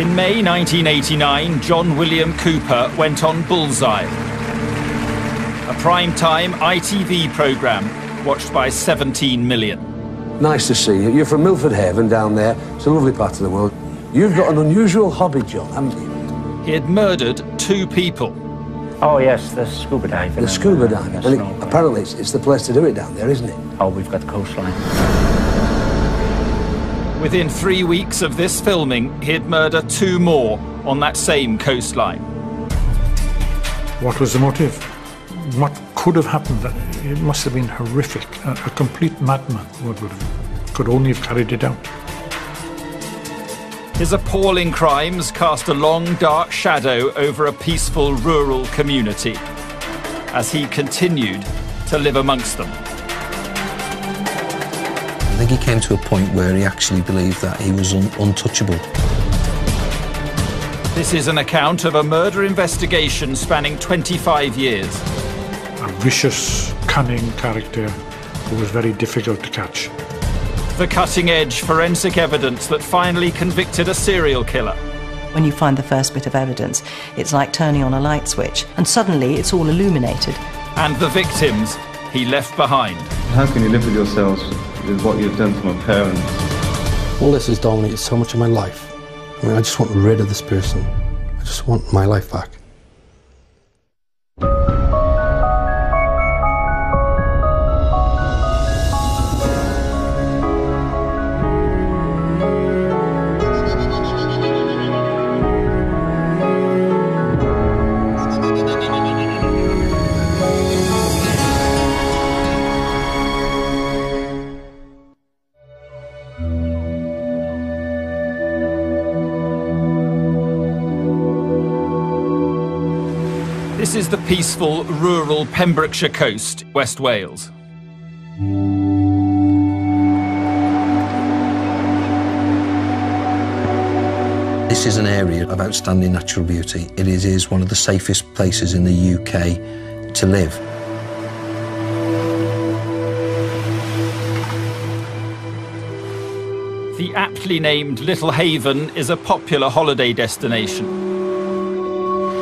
In May 1989, John William Cooper went on Bullseye, a prime-time ITV programme watched by 17 million. Nice to see you. You're from Milford Haven down there. It's a lovely part of the world. You've got an unusual hobby, John, haven't you? He had murdered two people. Oh, yes, the scuba diving. The scuba and, uh, diving. it, apparently it's, it's the place to do it down there, isn't it? Oh, we've got the coastline. Within three weeks of this filming, he'd murder two more on that same coastline. What was the motive? What could have happened? It must have been horrific. A, a complete madman would, would have, could only have carried it out. His appalling crimes cast a long, dark shadow over a peaceful rural community as he continued to live amongst them. I think he came to a point where he actually believed that he was un- untouchable. This is an account of a murder investigation spanning 25 years. A vicious, cunning character who was very difficult to catch. The cutting edge forensic evidence that finally convicted a serial killer. When you find the first bit of evidence, it's like turning on a light switch, and suddenly it's all illuminated. And the victims he left behind. How can you live with yourselves with what you've done to my parents? All this has dominated so much of my life. I mean, I just want rid of this person. I just want my life back. The peaceful, rural Pembrokeshire coast, West Wales. This is an area of outstanding natural beauty. It is, is one of the safest places in the UK to live. The aptly named Little Haven is a popular holiday destination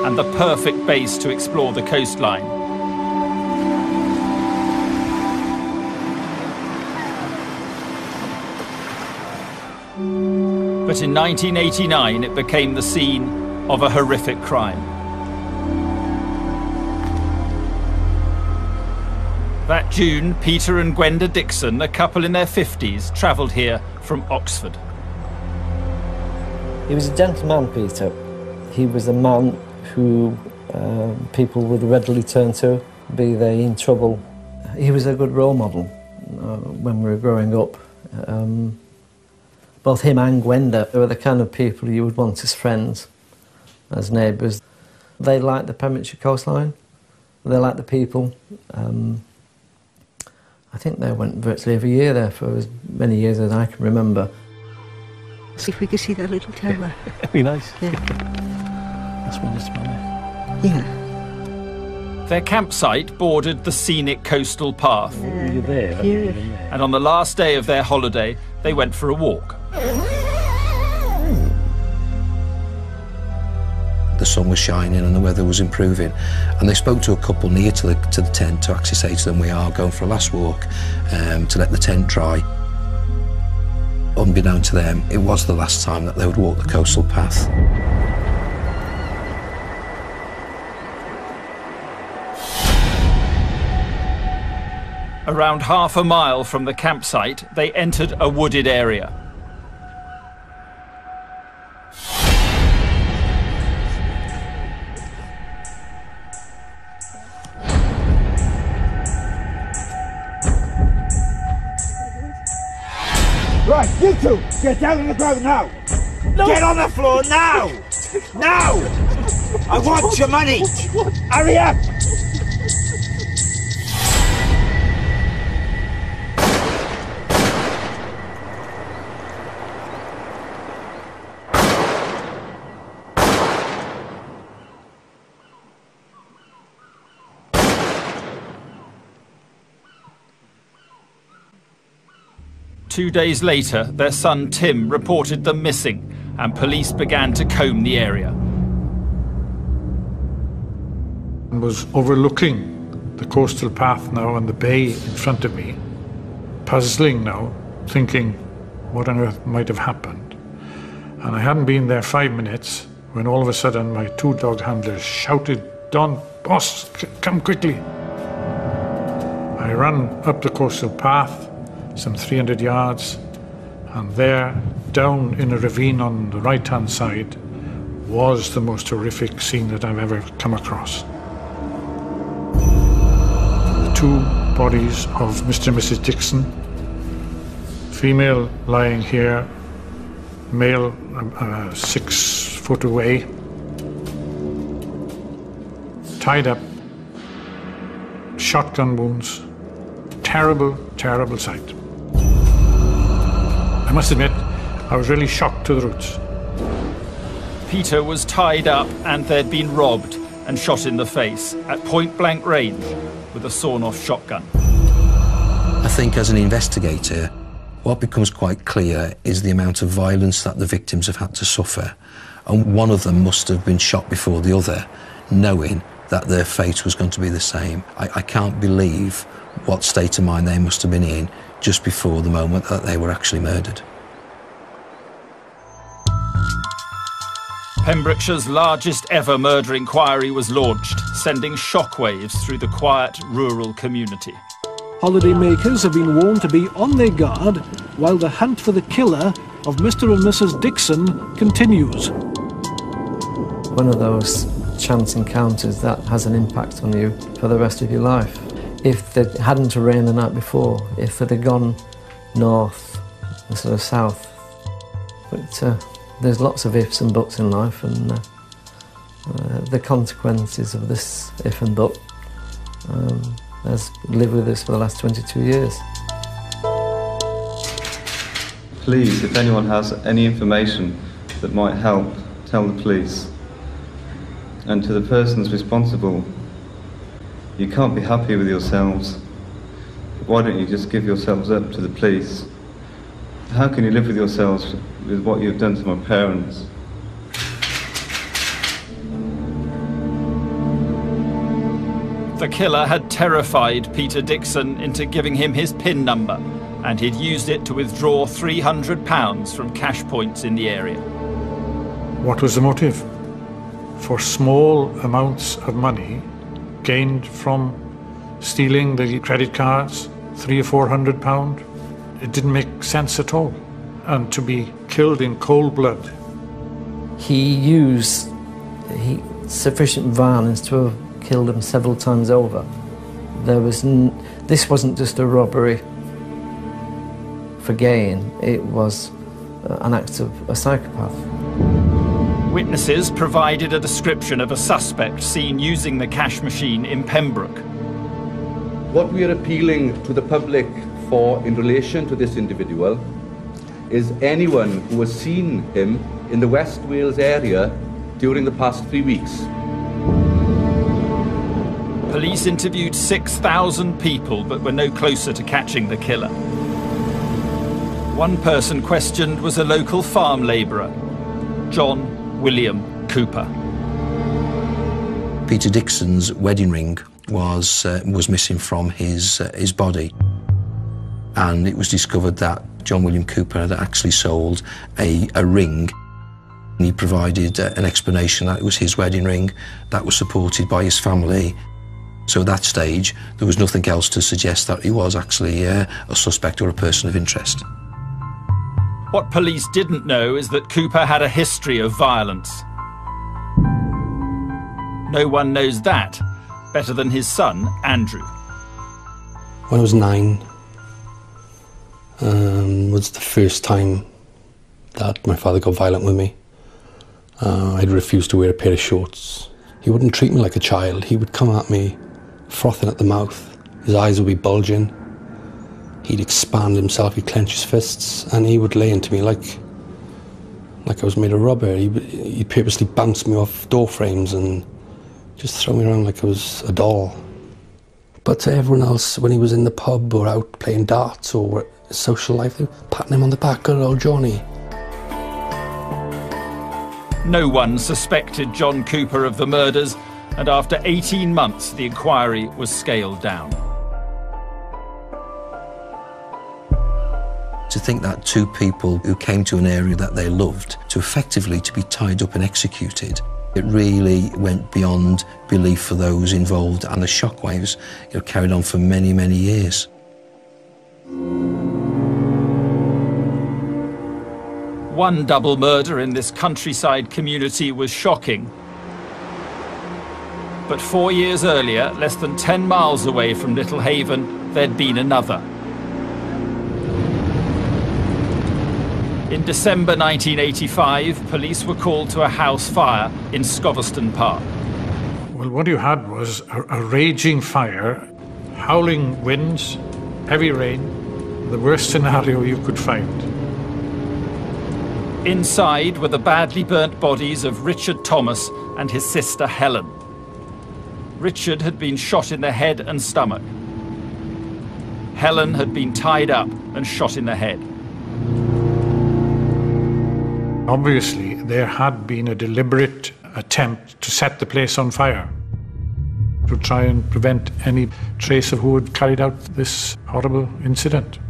and the perfect base to explore the coastline. But in 1989, it became the scene of a horrific crime. That June, Peter and Gwenda Dixon, a couple in their 50s, travelled here from Oxford. He was a gentleman, Peter. He was a man who uh, people would readily turn to, be they in trouble. He was a good role model uh, when we were growing up. Um, both him and Gwenda were the kind of people you would want as friends, as neighbours. They liked the Pembrokeshire coastline. They liked the people. Um, I think they went virtually every year there for as many years as I can remember. See if we could see that little tower. It'd be nice. Yeah. That's when it's money. Yeah. Their campsite bordered the scenic coastal path, Were you there? Yeah. and on the last day of their holiday, they went for a walk. The sun was shining and the weather was improving. And they spoke to a couple near to the, to the tent to actually say to them, we are going for a last walk um, to let the tent dry. Unbeknown to them, it was the last time that they would walk the coastal path. Around half a mile from the campsite, they entered a wooded area. Right, you two, get down on the ground now. Get on the floor now. Now. I want your money. Hurry up. Two days later, their son Tim reported them missing and police began to comb the area. was overlooking the coastal path now and the bay in front of me, puzzling now, thinking what on earth might have happened. And I hadn't been there five minutes when all of a sudden my two dog handlers shouted, Don, boss, come quickly. I ran up the coastal path, some 300 yards, and there, down in a ravine on the right hand side, was the most horrific scene that I've ever come across The two bodies of Mr. and Mrs. Dixon. Female lying here, male uh, uh, six foot away, tied up, shotgun wounds. Terrible, terrible sight. I must admit, I was really shocked to the roots. Peter was tied up and they'd been robbed and shot in the face at point blank range with a sawn off shotgun. I think as an investigator, what becomes quite clear is the amount of violence that the victims have had to suffer. And one of them must have been shot before the other, knowing that their fate was going to be the same. I, I can't believe what state of mind they must have been in just before the moment that they were actually murdered. Pembrokeshire's largest ever murder inquiry was launched, sending shockwaves through the quiet rural community. Holidaymakers have been warned to be on their guard while the hunt for the killer of Mr. and Mrs. Dixon continues. One of those chance encounters that has an impact on you for the rest of your life. If it hadn't rained the night before, if had gone north instead of south. But uh, there's lots of ifs and buts in life, and uh, uh, the consequences of this if and but um, has lived with us for the last 22 years. Please, if anyone has any information that might help, tell the police. And to the persons responsible, you can't be happy with yourselves. Why don't you just give yourselves up to the police? How can you live with yourselves with what you've done to my parents? The killer had terrified Peter Dixon into giving him his PIN number, and he'd used it to withdraw £300 from cash points in the area. What was the motive? For small amounts of money gained from stealing the credit cards, three or four hundred pound, it didn't make sense at all. And to be killed in cold blood. He used he, sufficient violence to have killed him several times over. There was this wasn't just a robbery for gain, it was uh, an act of a psychopath. Witnesses provided a description of a suspect seen using the cash machine in Pembroke. What we are appealing to the public for in relation to this individual is anyone who has seen him in the West Wales area during the past three weeks. Police interviewed 6,000 people but were no closer to catching the killer. One person questioned was a local farm labourer, John William Cooper. Peter Dixon's wedding ring was uh, was missing from his uh, his body, and it was discovered that John William Cooper had actually sold a, a ring. He provided uh, an explanation that it was his wedding ring that was supported by his family. So at that stage, there was nothing else to suggest that he was actually uh, a suspect or a person of interest. What police didn't know is that Cooper had a history of violence. No one knows that better than his son, Andrew. When I was nine, um, was the first time that my father got violent with me. Uh, I'd refused to wear a pair of shorts. He wouldn't treat me like a child. He would come at me, frothing at the mouth. His eyes would be bulging. He'd expand himself. He'd clench his fists, and he would lay into me like, like I was made of rubber. He, he'd purposely bounce me off door frames and just throw me around like I was a doll. But to everyone else, when he was in the pub or out playing darts or social life, they were patting him on the back, good old Johnny. No one suspected John Cooper of the murders, and after 18 months, the inquiry was scaled down. To think that two people who came to an area that they loved to effectively to be tied up and executed, it really went beyond belief for those involved and the shockwaves you know, carried on for many, many years. One double murder in this countryside community was shocking. But four years earlier, less than 10 miles away from Little Haven, there'd been another. In December 1985, police were called to a house fire in Scoveston Park. Well, what you had was a, a raging fire, howling winds, heavy rain, the worst scenario you could find. Inside were the badly burnt bodies of Richard Thomas and his sister Helen. Richard had been shot in the head and stomach. Helen had been tied up and shot in the head. Obviously, there had been a deliberate attempt to set the place on fire to try and prevent any trace of who had carried out this horrible incident.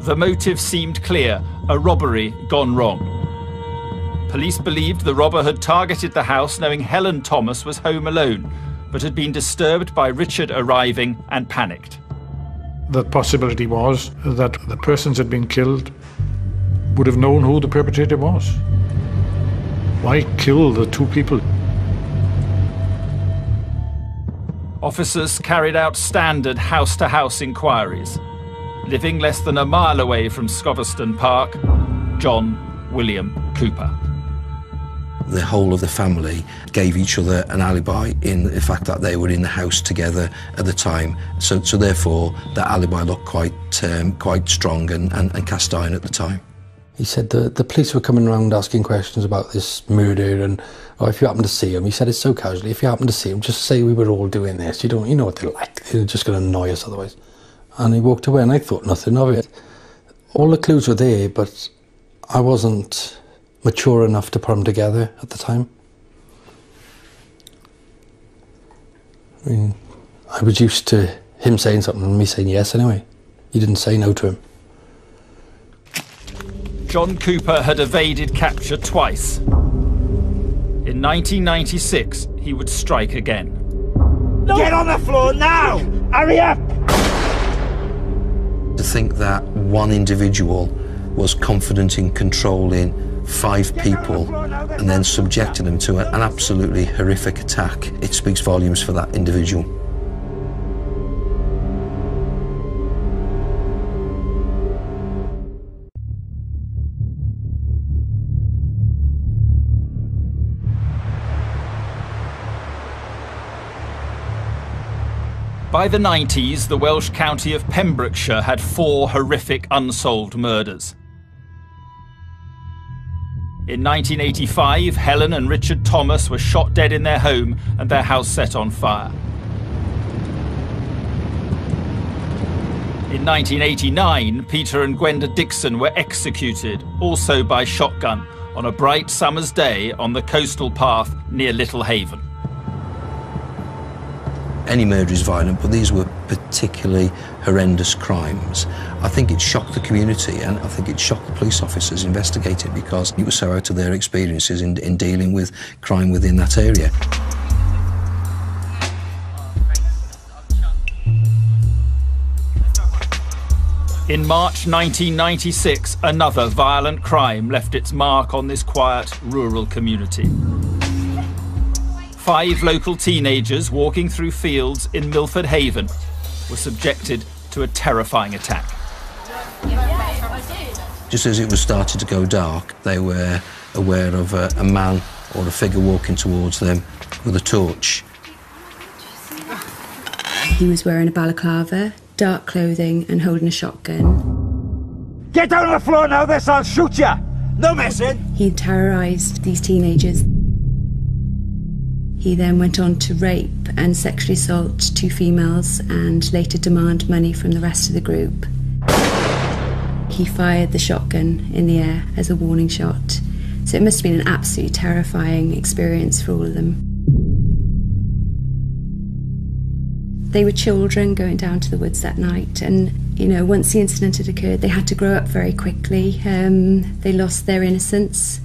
The motive seemed clear a robbery gone wrong. Police believed the robber had targeted the house knowing Helen Thomas was home alone, but had been disturbed by Richard arriving and panicked. The possibility was that the persons had been killed would have known who the perpetrator was. Why kill the two people? Officers carried out standard house to house inquiries. Living less than a mile away from Scoveston Park, John William Cooper. The whole of the family gave each other an alibi in the fact that they were in the house together at the time. So, so therefore, that alibi looked quite, um, quite strong and, and, and cast iron at the time. He said the, the police were coming around asking questions about this murder and oh, if you happen to see him, he said it so casually, if you happen to see him, just say we were all doing this. You don't, you know what they're like. They're just going to annoy us otherwise. And he walked away and I thought nothing of it. All the clues were there, but I wasn't mature enough to put them together at the time. I mean, I was used to him saying something and me saying yes anyway. He didn't say no to him. John Cooper had evaded capture twice. In 1996, he would strike again. No. Get on the floor now! Hurry up! To think that one individual was confident in controlling five people and then subjecting them to an absolutely horrific attack, it speaks volumes for that individual. By the 90s, the Welsh county of Pembrokeshire had four horrific unsolved murders. In 1985, Helen and Richard Thomas were shot dead in their home and their house set on fire. In 1989, Peter and Gwenda Dixon were executed, also by shotgun, on a bright summer's day on the coastal path near Little Haven any murder is violent, but these were particularly horrendous crimes. I think it shocked the community and I think it shocked the police officers investigating because it was so out of their experiences in, in dealing with crime within that area. In March 1996, another violent crime left its mark on this quiet rural community. Five local teenagers walking through fields in Milford Haven were subjected to a terrifying attack. Just as it was starting to go dark, they were aware of a, a man or a figure walking towards them with a torch. He was wearing a balaclava, dark clothing, and holding a shotgun. Get down on the floor now, this I'll shoot you! No messing! He terrorised these teenagers. He then went on to rape and sexually assault two females and later demand money from the rest of the group. He fired the shotgun in the air as a warning shot, So it must have been an absolutely terrifying experience for all of them. They were children going down to the woods that night, and you know, once the incident had occurred, they had to grow up very quickly. Um, they lost their innocence,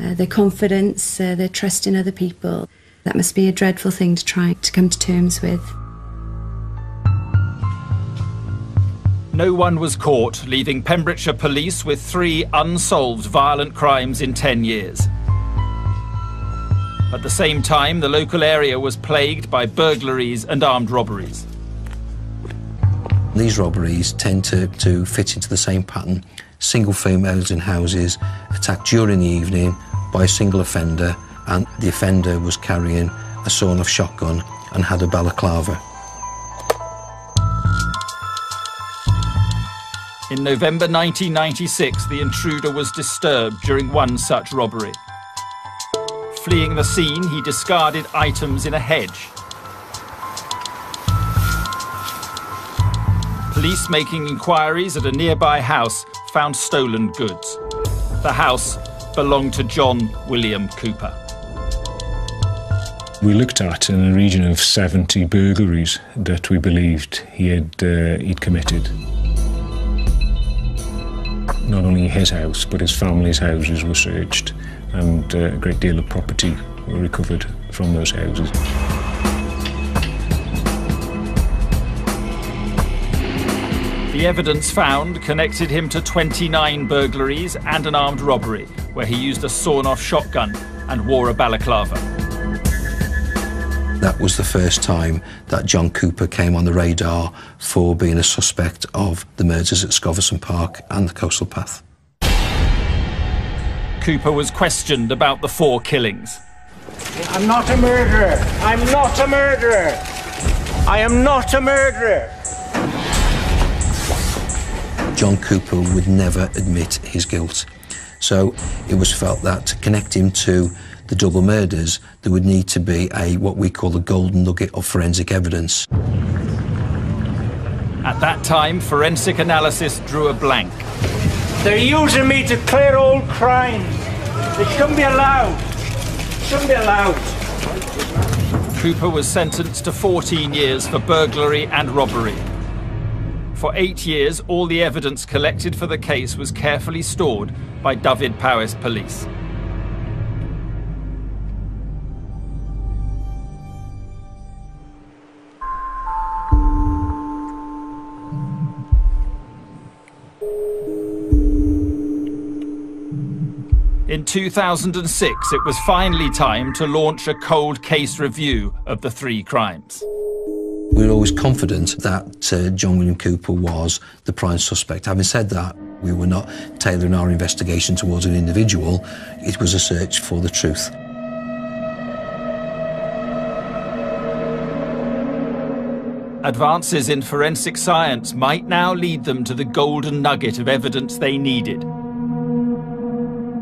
uh, their confidence, uh, their trust in other people. That must be a dreadful thing to try to come to terms with. No one was caught, leaving Pembrokeshire Police with three unsolved violent crimes in 10 years. At the same time, the local area was plagued by burglaries and armed robberies. These robberies tend to, to fit into the same pattern. Single females in houses, attacked during the evening by a single offender, and the offender was carrying a sawn-off shotgun and had a balaclava. In November 1996, the intruder was disturbed during one such robbery. Fleeing the scene, he discarded items in a hedge. Police making inquiries at a nearby house found stolen goods. The house belonged to John William Cooper. We looked at in a region of 70 burglaries that we believed he had uh, he'd committed not only his house but his family's houses were searched and uh, a great deal of property were recovered from those houses. The evidence found connected him to 29 burglaries and an armed robbery, where he used a sawn-off shotgun and wore a balaclava. That was the first time that John Cooper came on the radar for being a suspect of the murders at Scoveston Park and the Coastal Path. Cooper was questioned about the four killings. I'm not a murderer. I'm not a murderer. I am not a murderer. John Cooper would never admit his guilt. So it was felt that to connect him to the double murders, there would need to be a what we call a golden nugget of forensic evidence. At that time, forensic analysis drew a blank. They're using me to clear old crimes. It shouldn't be allowed. It Shouldn't be allowed. Cooper was sentenced to 14 years for burglary and robbery. For eight years, all the evidence collected for the case was carefully stored by Dyfed-Powys police. 2006, it was finally time to launch a cold case review of the three crimes. We were always confident that uh, John William Cooper was the prime suspect. Having said that, we were not tailoring our investigation towards an individual. It was a search for the truth. Advances in forensic science might now lead them to the golden nugget of evidence they needed.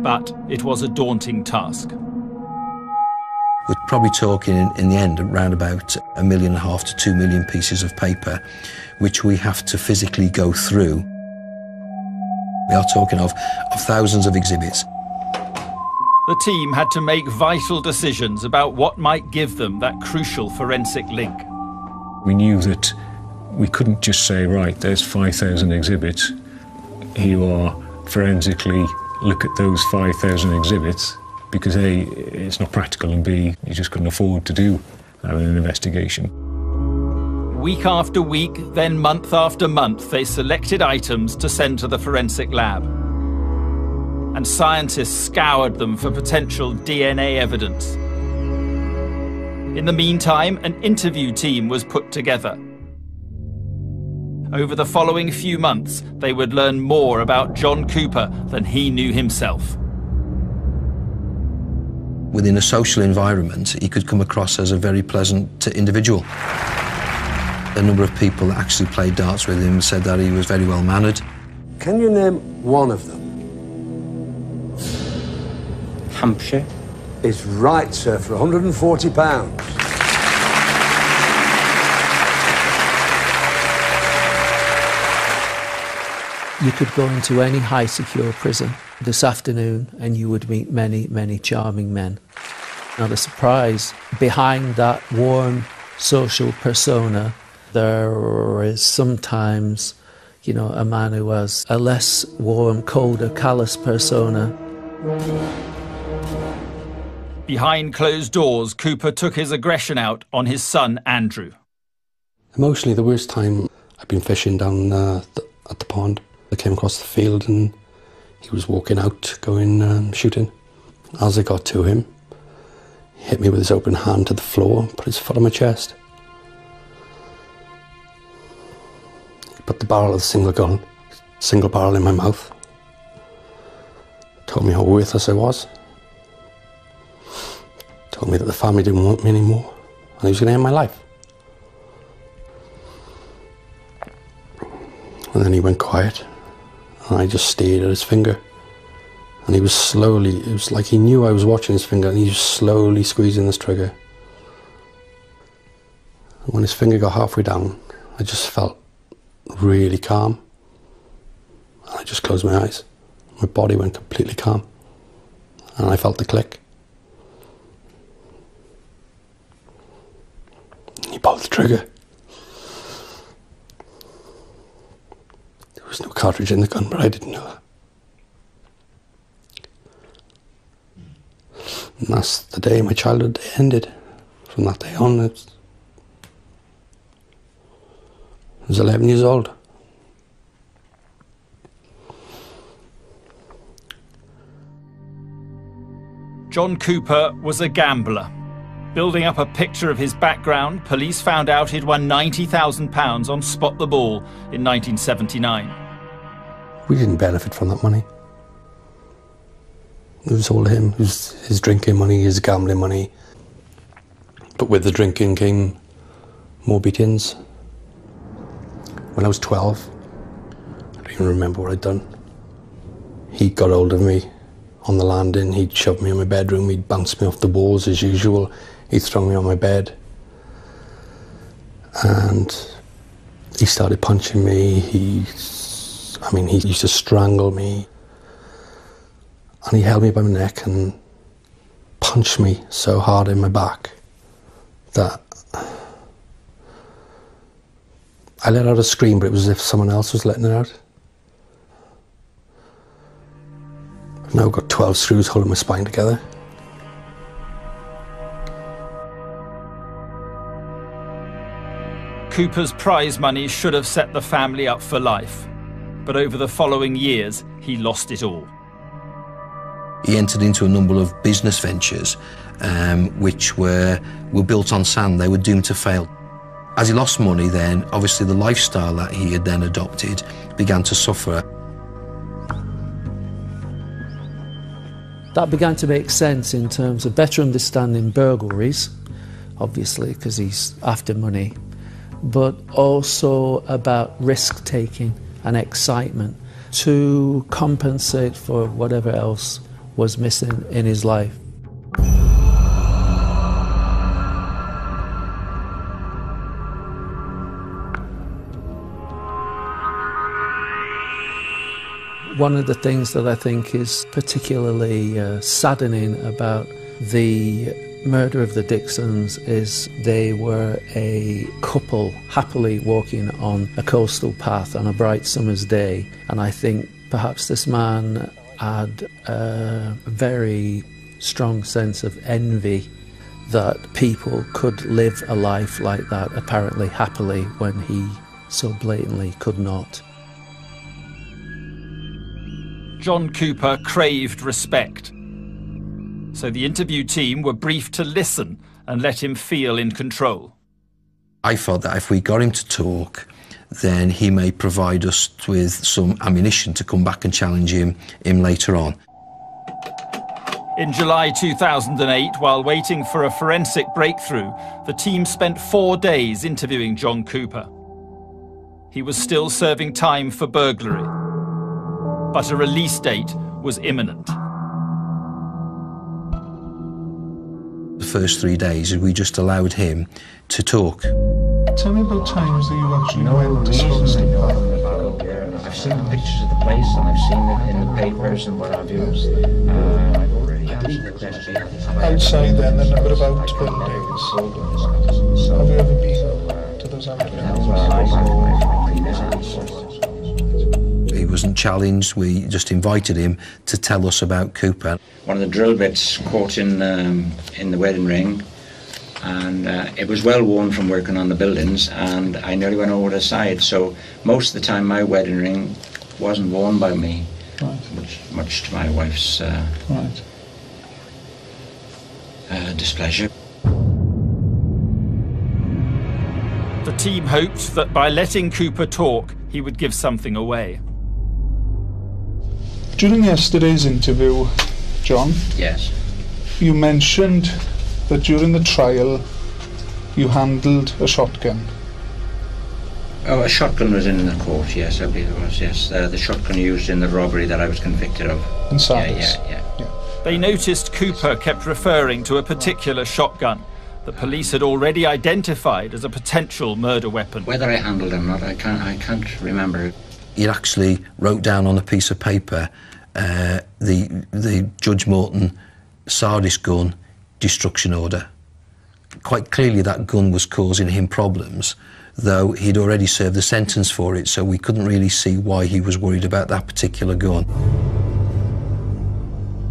But it was a daunting task. We're probably talking in, in, the end around about a million and a half to two million pieces of paper, which we have to physically go through. We are talking of, of thousands of exhibits. The team had to make vital decisions about what might give them that crucial forensic link. We knew that we couldn't just say, right, there's 5,000 exhibits. Here you are, forensically look at those 5,000 exhibits because A, it's not practical, and B, you just couldn't afford to do an investigation. Week after week, then month after month, they selected items to send to the forensic lab. And scientists scoured them for potential DNA evidence. In the meantime, an interview team was put together. Over the following few months, they would learn more about John Cooper than he knew himself within a social environment, he could come across as a very pleasant individual. A number of people that actually played darts with him said that he was very well mannered. Can you name one of them? Hampshire. Is right, sir, for £140. You could go into any high secure prison this afternoon and you would meet many, many charming men. Now, the surprise behind that warm social persona, there is sometimes, you know, a man who has a less warm, colder, callous persona. Behind closed doors, Cooper took his aggression out on his son, Andrew. Emotionally, the worst time I've been fishing down uh, the, at the pond. I came across the field and he was walking out, going um, shooting. As I got to him, he hit me with his open hand to the floor, put his foot on my chest. He put the barrel of the single gun, single barrel in my mouth. Told me how worthless I was. Told me that the family didn't want me anymore and he was going to end my life. And then he went quiet, and I just stared at his finger. And he was slowly, it was like he knew I was watching his finger, and he was slowly squeezing this trigger. And when his finger got halfway down, I just felt really calm. And I just closed my eyes. My body went completely calm. And I felt the click. He pulled the trigger. Was no cartridge in the gun, but I didn't know that. And that's the day my childhood ended. From that day on, it's, I was 11 years old. John Cooper was a gambler. Building up a picture of his background, police found out he'd won £90,000 on Spot the Ball in 1979. We didn't benefit from that money. It was all him. It was his drinking money, his gambling money. But with the drinking came more beatings. When I was 12, I don't even remember what I'd done. He got hold of me on the landing. He'd shove me in my bedroom. He'd bounce me off the walls as usual. He'd throw me on my bed. And he started punching me. He, I mean, he used to strangle me. And he held me by my neck and punched me so hard in my back that I let out a scream, but it was as if someone else was letting it out. I've now got 12 screws holding my spine together. Cooper's prize money should have set the family up for life. But over the following years, he lost it all. He entered into a number of business ventures um, which were, were built on sand. They were doomed to fail. As he lost money then, obviously the lifestyle that he had then adopted began to suffer. That began to make sense in terms of better understanding burglaries, obviously, because he's after money, but also about risk taking and excitement to compensate for whatever else was missing in his life. One of the things that I think is particularly uh, saddening about the murder of the Dixons is they were a couple happily walking on a coastal path on a bright summer's day. And I think perhaps this man had a very strong sense of envy that people could live a life like that apparently happily when he so blatantly could not. John Cooper craved respect. So the interview team were briefed to listen and let him feel in control. I felt that if we got him to talk, then he may provide us with some ammunition to come back and challenge him, him later on. In July 2008, while waiting for a forensic breakthrough, the team spent four days interviewing John Cooper. He was still serving time for burglary, but a release date was imminent. The first three days, we just allowed him to talk. Tell me about times that you actually went to Scotland. I've seen pictures of the place and I've seen it in the papers and what have you. Uh, I've already answered the question. Outside then, the number of outbuildings. Have you ever been to those outbuildings? He wasn't challenged, we just invited him to tell us about Cooper. One of the drill bits caught in, um, in the wedding ring and uh, it was well worn from working on the buildings and I nearly went over the side so most of the time my wedding ring wasn't worn by me Right. much, much to my wife's uh, Right. uh, displeasure. The team hoped that by letting Cooper talk, he would give something away. During yesterday's interview, John, Yes. you mentioned that during the trial you handled a shotgun. Oh, a shotgun was in the court, yes, I believe it was, yes. Uh, the shotgun used in the robbery that I was convicted of. In Yeah, Sardis. yeah, yeah. They noticed Cooper kept referring to a particular shotgun that police had already identified as a potential murder weapon. Whether I handled it or not, I can't, I can't remember. He actually wrote down on a piece of paper uh, the, the Judge Morton Sardis gun destruction order. Quite clearly, that gun was causing him problems, though he'd already served a sentence for it, so we couldn't really see why he was worried about that particular gun.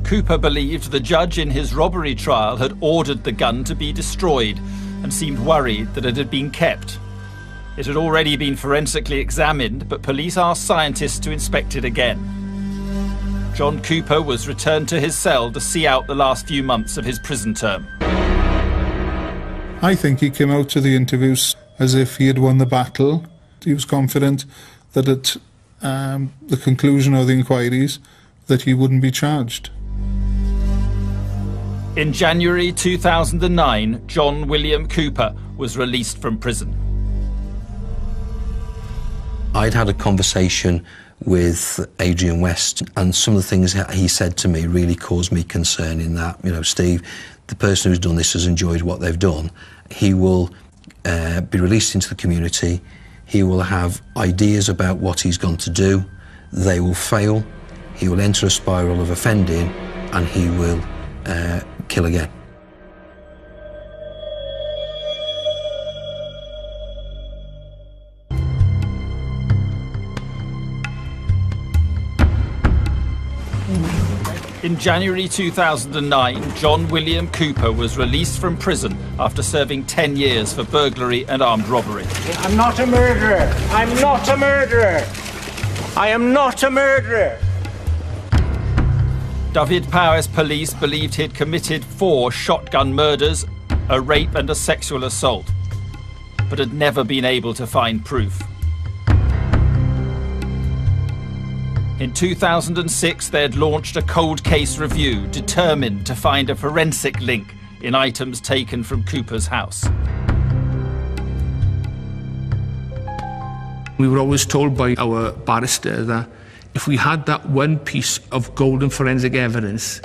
Cooper believed the judge in his robbery trial had ordered the gun to be destroyed and seemed worried that it had been kept. It had already been forensically examined, but police asked scientists to inspect it again. John Cooper was returned to his cell to see out the last few months of his prison term. I think he came out to the interviews as if he had won the battle. He was confident that at um, the conclusion of the inquiries that he wouldn't be charged. In January 2009, John William Cooper was released from prison. I'd had a conversation with Adrian West, and some of the things he said to me really caused me concern. In that, you know, Steve, the person who's done this has enjoyed what they've done. He will uh, be released into the community. He will have ideas about what he's going to do. They will fail. He will enter a spiral of offending, and he will uh, kill again. In January 2009, John William Cooper was released from prison after serving 10 years for burglary and armed robbery. I'm not a murderer. I'm not a murderer. I am not a murderer. Dyfed-Powys police believed he'd committed four shotgun murders, a rape, and a sexual assault, but had never been able to find proof. In 2006, they had launched a cold case review determined to find a forensic link in items taken from Cooper's house. We were always told by our barrister that if we had that one piece of golden forensic evidence,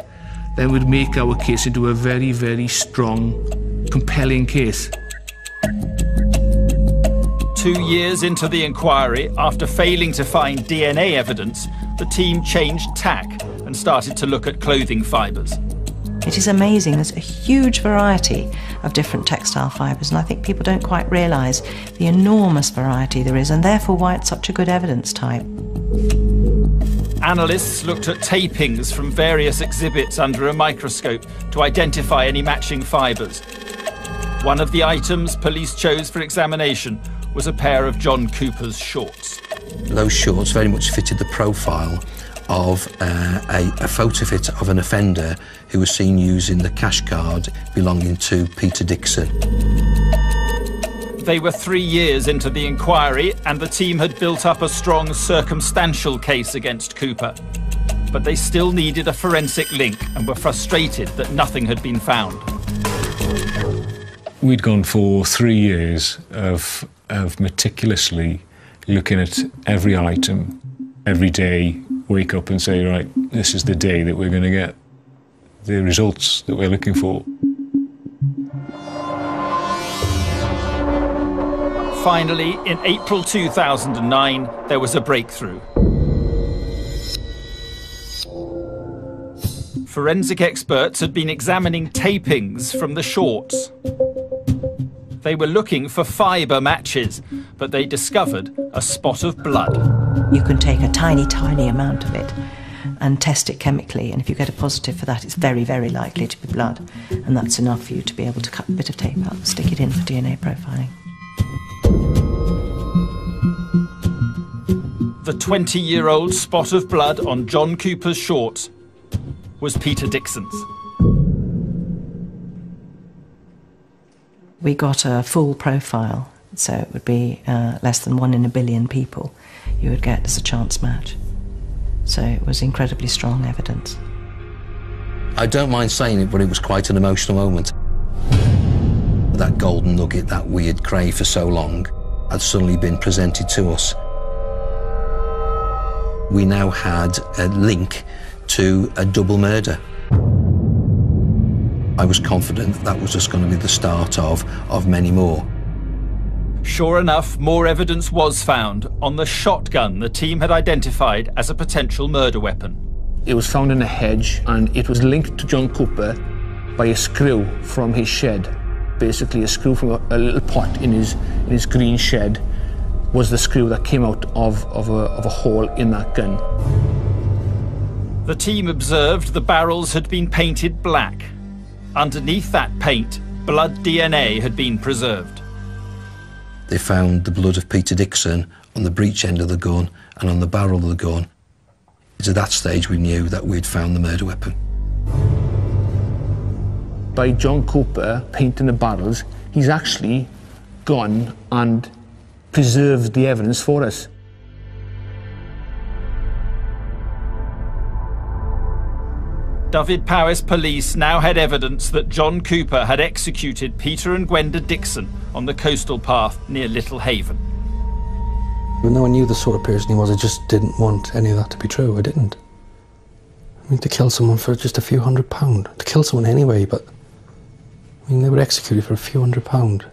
then we'd make our case into a very, very strong, compelling case. Two years into the inquiry, after failing to find DNA evidence, the team changed tack and started to look at clothing fibres. It is amazing. There's a huge variety of different textile fibres, and I think people don't quite realise the enormous variety there is, and therefore why it's such a good evidence type. Analysts looked at tapings from various exhibits under a microscope to identify any matching fibres. One of the items police chose for examination was a pair of John Cooper's shorts. Those shorts very much fitted the profile of uh, a, a photo fit of an offender who was seen using the cash card belonging to Peter Dixon. They were three years into the inquiry, and the team had built up a strong circumstantial case against Cooper. But they still needed a forensic link and were frustrated that nothing had been found. We'd gone for three years of, of meticulously looking at every item every day, wake up and say, right, this is the day that we're going to get the results that we're looking for. Finally, in April 2009, there was a breakthrough. Forensic experts had been examining tapings from the shorts. They were looking for fibre matches, but they discovered a spot of blood. You can take a tiny, tiny amount of it and test it chemically, and if you get a positive for that, it's very, very likely to be blood, and that's enough for you to be able to cut a bit of tape out and stick it in for DNA profiling. The 20 year old spot of blood on John Cooper's shorts was Peter Dixon's. We got a full profile, so it would be uh, less than one in a billion people you would get as a chance match. So it was incredibly strong evidence. I don't mind saying it, but it was quite an emotional moment. That golden nugget, that weird crave for so long, had suddenly been presented to us. We now had a link to a double murder. I was confident that, that was just going to be the start of, of many more. Sure enough, more evidence was found on the shotgun the team had identified as a potential murder weapon. It was found in a hedge and it was linked to John Cooper by a screw from his shed. Basically, a screw from a, a little pot in his, in his green shed was the screw that came out of, of, a, of a hole in that gun. The team observed the barrels had been painted black. Underneath that paint, blood DNA had been preserved. They found the blood of Peter Dixon on the breech end of the gun and on the barrel of the gun. It's at that stage we knew that we'd found the murder weapon. By John Cooper painting the barrels, he's actually gone and preserved the evidence for us. Dyfed-Powys police now had evidence that John Cooper had executed Peter and Gwenda Dixon on the coastal path near Little Haven. Even though I knew the sort of person he was, I just didn't want any of that to be true. I didn't. I mean, to kill someone for just a few hundred pound. To kill someone anyway, but... I mean, they were executed for a few hundred pound.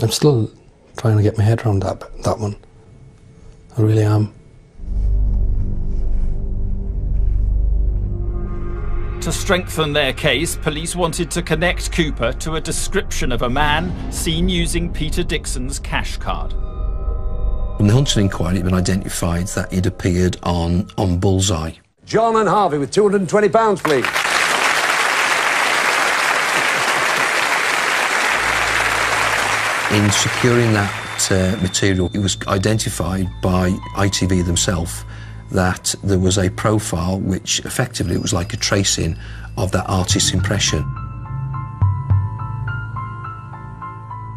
I'm still trying to get my head around that, that one. I really am. To strengthen their case, police wanted to connect Cooper to a description of a man seen using Peter Dixon's cash card. From the Huntsman inquiry, it had been identified that he'd appeared on, on Bullseye. John and Harvey with £220, please. In securing that uh, material, it was identified by ITV themselves that there was a profile which effectively it was like a tracing of that artist's impression.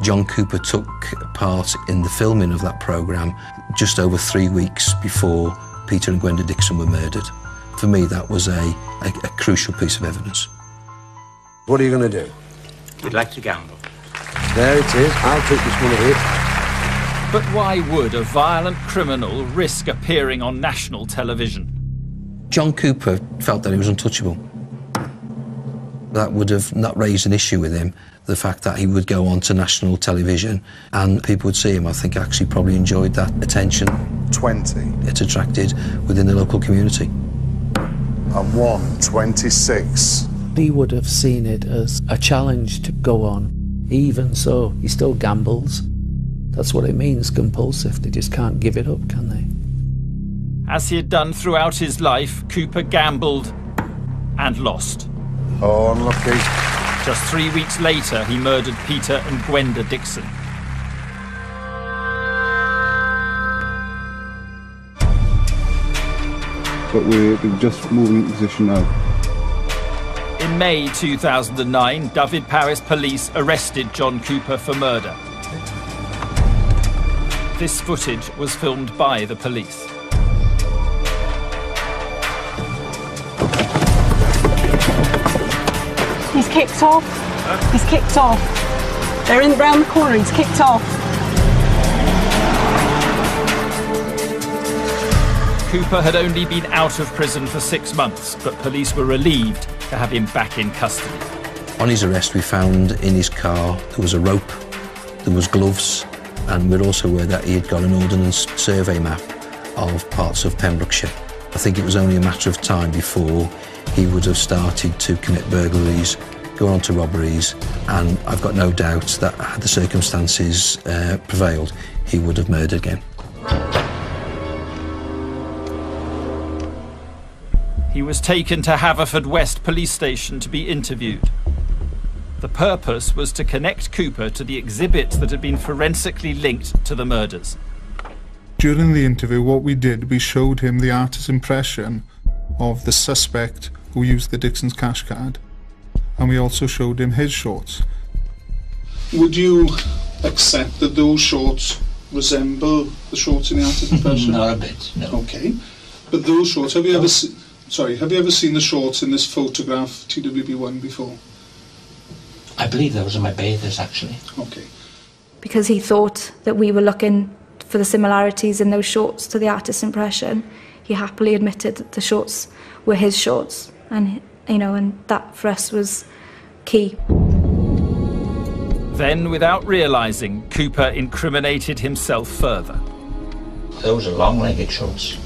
John Cooper took part in the filming of that programme just over three weeks before Peter and Gwenda Dixon were murdered. For me, that was a, a, a crucial piece of evidence. What are you going to do? We'd like to gamble. There it is. I'll take this one hit. But why would a violent criminal risk appearing on national television? John Cooper felt that he was untouchable. That would have not raised an issue with him, the fact that he would go on to national television and people would see him. I think actually probably enjoyed that attention. 20. It attracted within the local community. And one, 26. He would have seen it as a challenge to go on. Even so, he still gambles. That's what it means, compulsive. They just can't give it up, can they? As he had done throughout his life, Cooper gambled and lost. Oh, unlucky. Just three weeks later, he murdered Peter and Gwenda Dixon. But we're, we're just moving into position now. In May 2009, Dyfed-Powys police arrested John Cooper for murder. This footage was filmed by the police. He's kicked off. He's kicked off. They're in round the corner. He's kicked off. Cooper had only been out of prison for six months, but police were relieved to have him back in custody. On his arrest, we found in his car there was a rope, there was gloves, and we're also aware that he had got an ordnance survey map of parts of Pembrokeshire. I think it was only a matter of time before he would have started to commit burglaries, go on to robberies, and I've got no doubt that had the circumstances uh, prevailed, he would have murdered again. He was taken to Haverfordwest Police Station to be interviewed. The purpose was to connect Cooper to the exhibits that had been forensically linked to the murders. During the interview, what we did, we showed him the artist's impression of the suspect who used the Dixon's cash card, and we also showed him his shorts. Would you accept that those shorts resemble the shorts in the artist's impression? Not a bit, no. Okay. But those shorts, have you ever se- sorry, have you ever seen the shorts in this photograph TWB1 before? I believe those are my bathers, actually. Okay. because he thought that we were looking for the similarities in those shorts to the artist's impression. He happily admitted that the shorts were his shorts, and you know, and that for us was key. Then, without realizing, Cooper incriminated himself further. Those are long-legged shorts.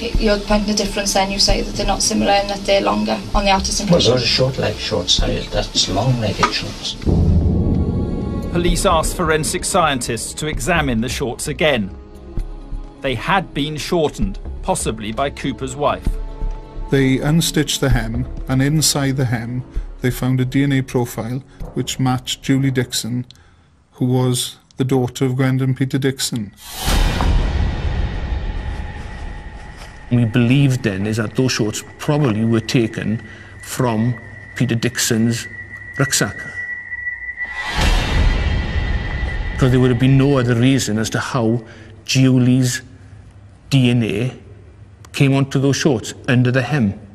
You're pointing the difference then, you say that they're not similar and that they're longer on the artist's Well, those are short-leg shorts. I, that's long-legged shorts. Police asked forensic scientists to examine the shorts again. They had been shortened, possibly by Cooper's wife. They unstitched the hem, and inside the hem, they found a DNA profile which matched Julie Dixon, who was the daughter of Gwendolyn Peter Dixon. We believed then is that those shorts probably were taken from Peter Dixon's rucksack. Because there would have been no other reason as to how Julie's DNA came onto those shorts under the hem.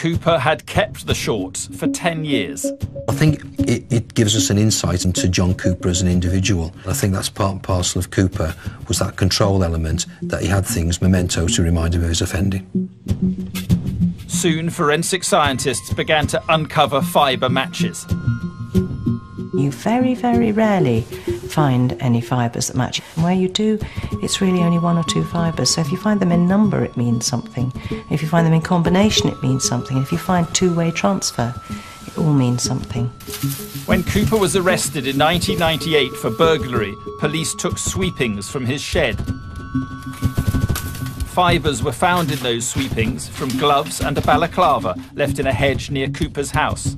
Cooper had kept the shorts for 10 years. I think it, it gives us an insight into John Cooper as an individual. I think that's part and parcel of Cooper was that control element that he had things, memento, to remind him of his offending. Soon, forensic scientists began to uncover fibre matches. You very, very rarely find any fibres that match. And where you do, it's really only one or two fibres. So if you find them in number, it means something. If you find them in combination, it means something. If you find two-way transfer, it all means something. When Cooper was arrested in 1998 for burglary, police took sweepings from his shed. Fibres were found in those sweepings from gloves and a balaclava left in a hedge near Cooper's house.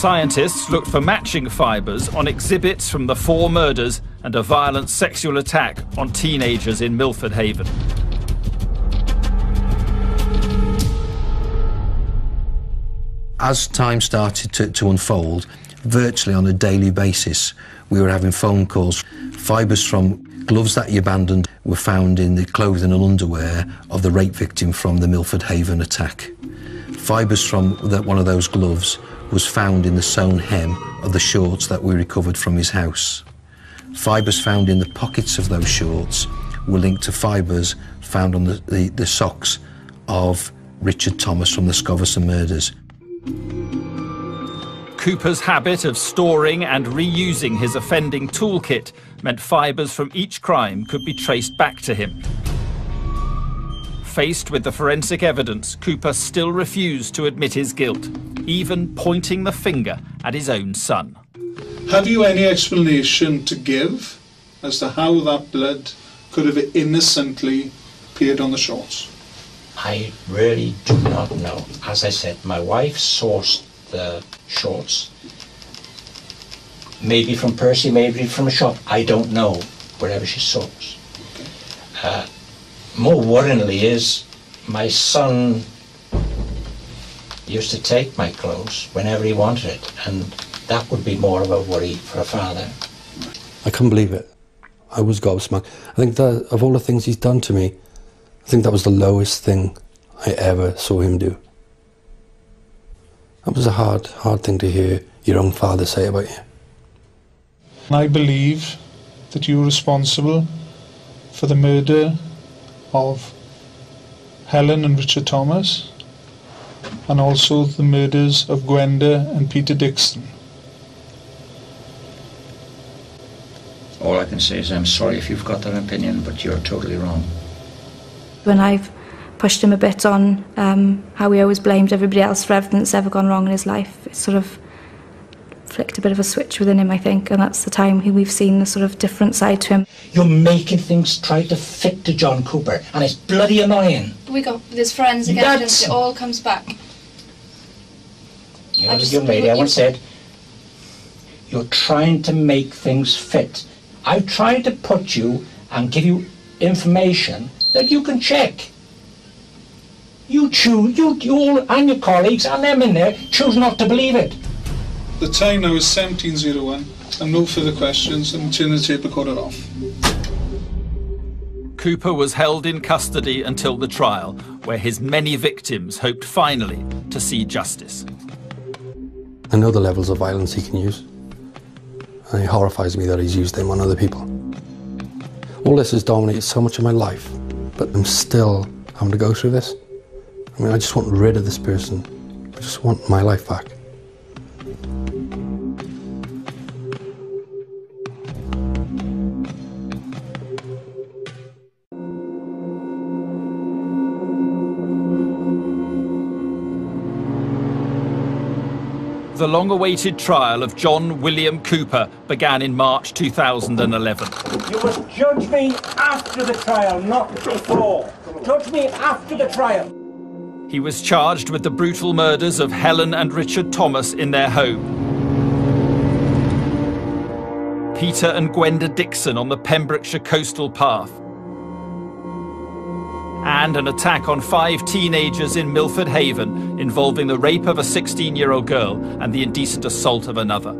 Scientists looked for matching fibres on exhibits from the four murders and a violent sexual attack on teenagers in Milford Haven. As time started to, to unfold, virtually on a daily basis, we were having phone calls. Fibres from gloves that he abandoned were found in the clothing and underwear of the rape victim from the Milford Haven attack. Fibres from that one of those gloves was found in the sewn hem of the shorts that we recovered from his house. Fibres found in the pockets of those shorts were linked to fibres found on the, the, the socks of Richard Thomas from the Scoveston murders. Cooper's habit of storing and reusing his offending toolkit meant fibres from each crime could be traced back to him. Faced with the forensic evidence, Cooper still refused to admit his guilt, even pointing the finger at his own son. Have you any explanation to give as to how that blood could have innocently appeared on the shorts? I really do not know. As I said, my wife sourced the shorts. Maybe from Percy, maybe from a shop. I don't know. Wherever she sourced. Uh, more worryingly is my son used to take my clothes whenever he wanted it, and that would be more of a worry for a father. I couldn't believe it. I was gobsmacked. I think that of all the things he's done to me, I think that was the lowest thing I ever saw him do. That was a hard, hard thing to hear your own father say about you. I believe that you're responsible for the murder of Helen and Richard Thomas and also the murders of Gwenda and Peter Dixon. All I can say is I'm sorry if you've got that opinion, but you're totally wrong. When I've pushed him a bit on um, how he always blamed everybody else for everything that's ever gone wrong in his life, it's sort of flicked a bit of a switch within him, I think, and that's the time we've seen the sort of different side to him. You're making things try to fit to John Cooper, and it's bloody annoying. We got this forensic That's- evidence, it all comes back. You I know, just- the young lady, I you- once said, you're trying to make things fit. I tried to put you and give you information that you can check. You choose, you, you all, and your colleagues, and them in there, choose not to believe it. The time now is 17.01 and no further questions. I'm turning the tape recorder off. Cooper was held in custody until the trial, where his many victims hoped finally to see justice. I know the levels of violence he can use. And it horrifies me that he's used them on other people. All this has dominated so much of my life, but I'm still having to go through this. I mean, I just want rid of this person. I just want my life back. The long awaited trial of John William Cooper began in March 2011. You must judge me after the trial, not before. Judge me after the trial. He was charged with the brutal murders of Helen and Richard Thomas in their home. Peter and Gwenda Dixon on the Pembrokeshire coastal path. And an attack on five teenagers in Milford Haven involving the rape of a 16 year old girl and the indecent assault of another.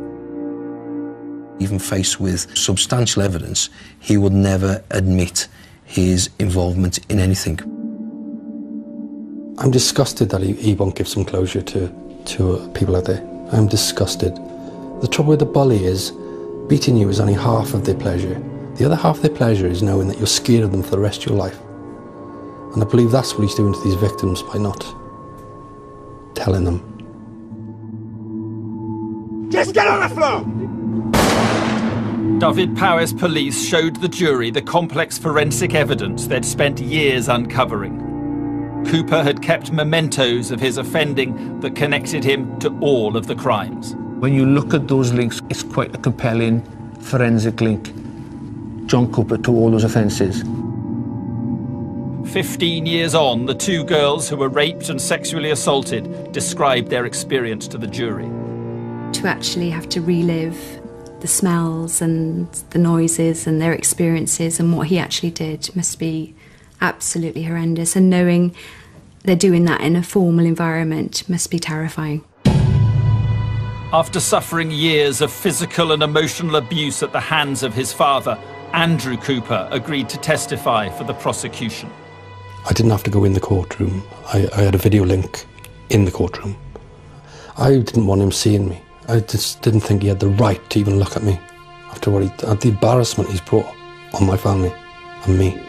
Even faced with substantial evidence, he would never admit his involvement in anything. I'm disgusted that he, he won't give some closure to, to uh, people out there. I'm disgusted. The trouble with the bully is, beating you is only half of their pleasure. The other half of their pleasure is knowing that you're scared of them for the rest of your life. And I believe that's what he's doing to these victims by not telling them. Just get on the floor! Dyfed-Powys police showed the jury the complex forensic evidence they'd spent years uncovering. Cooper had kept mementos of his offending that connected him to all of the crimes. When you look at those links, it's quite a compelling forensic link. John Cooper to all those offences. 15 years on, the two girls who were raped and sexually assaulted described their experience to the jury. to actually have to relive the smells and the noises and their experiences and what he actually did must be absolutely horrendous. And knowing they're doing that in a formal environment must be terrifying. After suffering years of physical and emotional abuse at the hands of his father, Andrew Cooper agreed to testify for the prosecution. I didn't have to go in the courtroom. I, I had a video link in the courtroom. I didn't want him seeing me. I just didn't think he had the right to even look at me after what he, at the embarrassment he's brought on my family and me.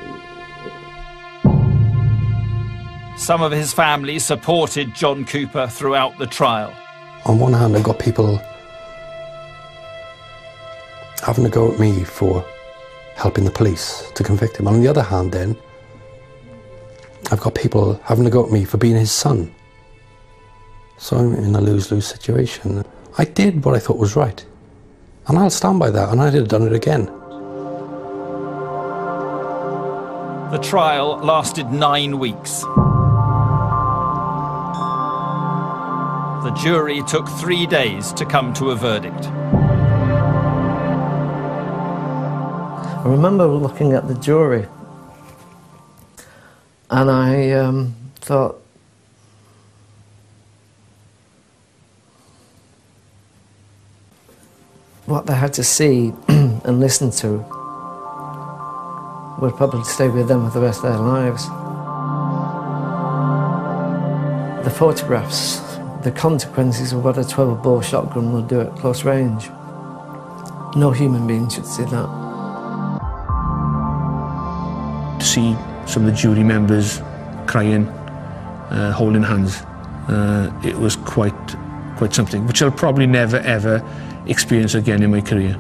Some of his family supported John Cooper throughout the trial. On one hand, I've got people having to go at me for helping the police to convict him. On the other hand, then, I've got people having to go at me for being his son. So I'm in a lose lose situation. I did what I thought was right. And I'll stand by that, and I'd have done it again. The trial lasted nine weeks. The jury took three days to come to a verdict. I remember looking at the jury and I um, thought, what they had to see and listen to would probably stay with them for the rest of their lives. The photographs, the consequences of what a 12 bore shotgun will do at close range. No human being should see that. See some of the jury members crying, uh, holding hands, uh, it was quite, quite something, which I'll probably never ever experience again in my career.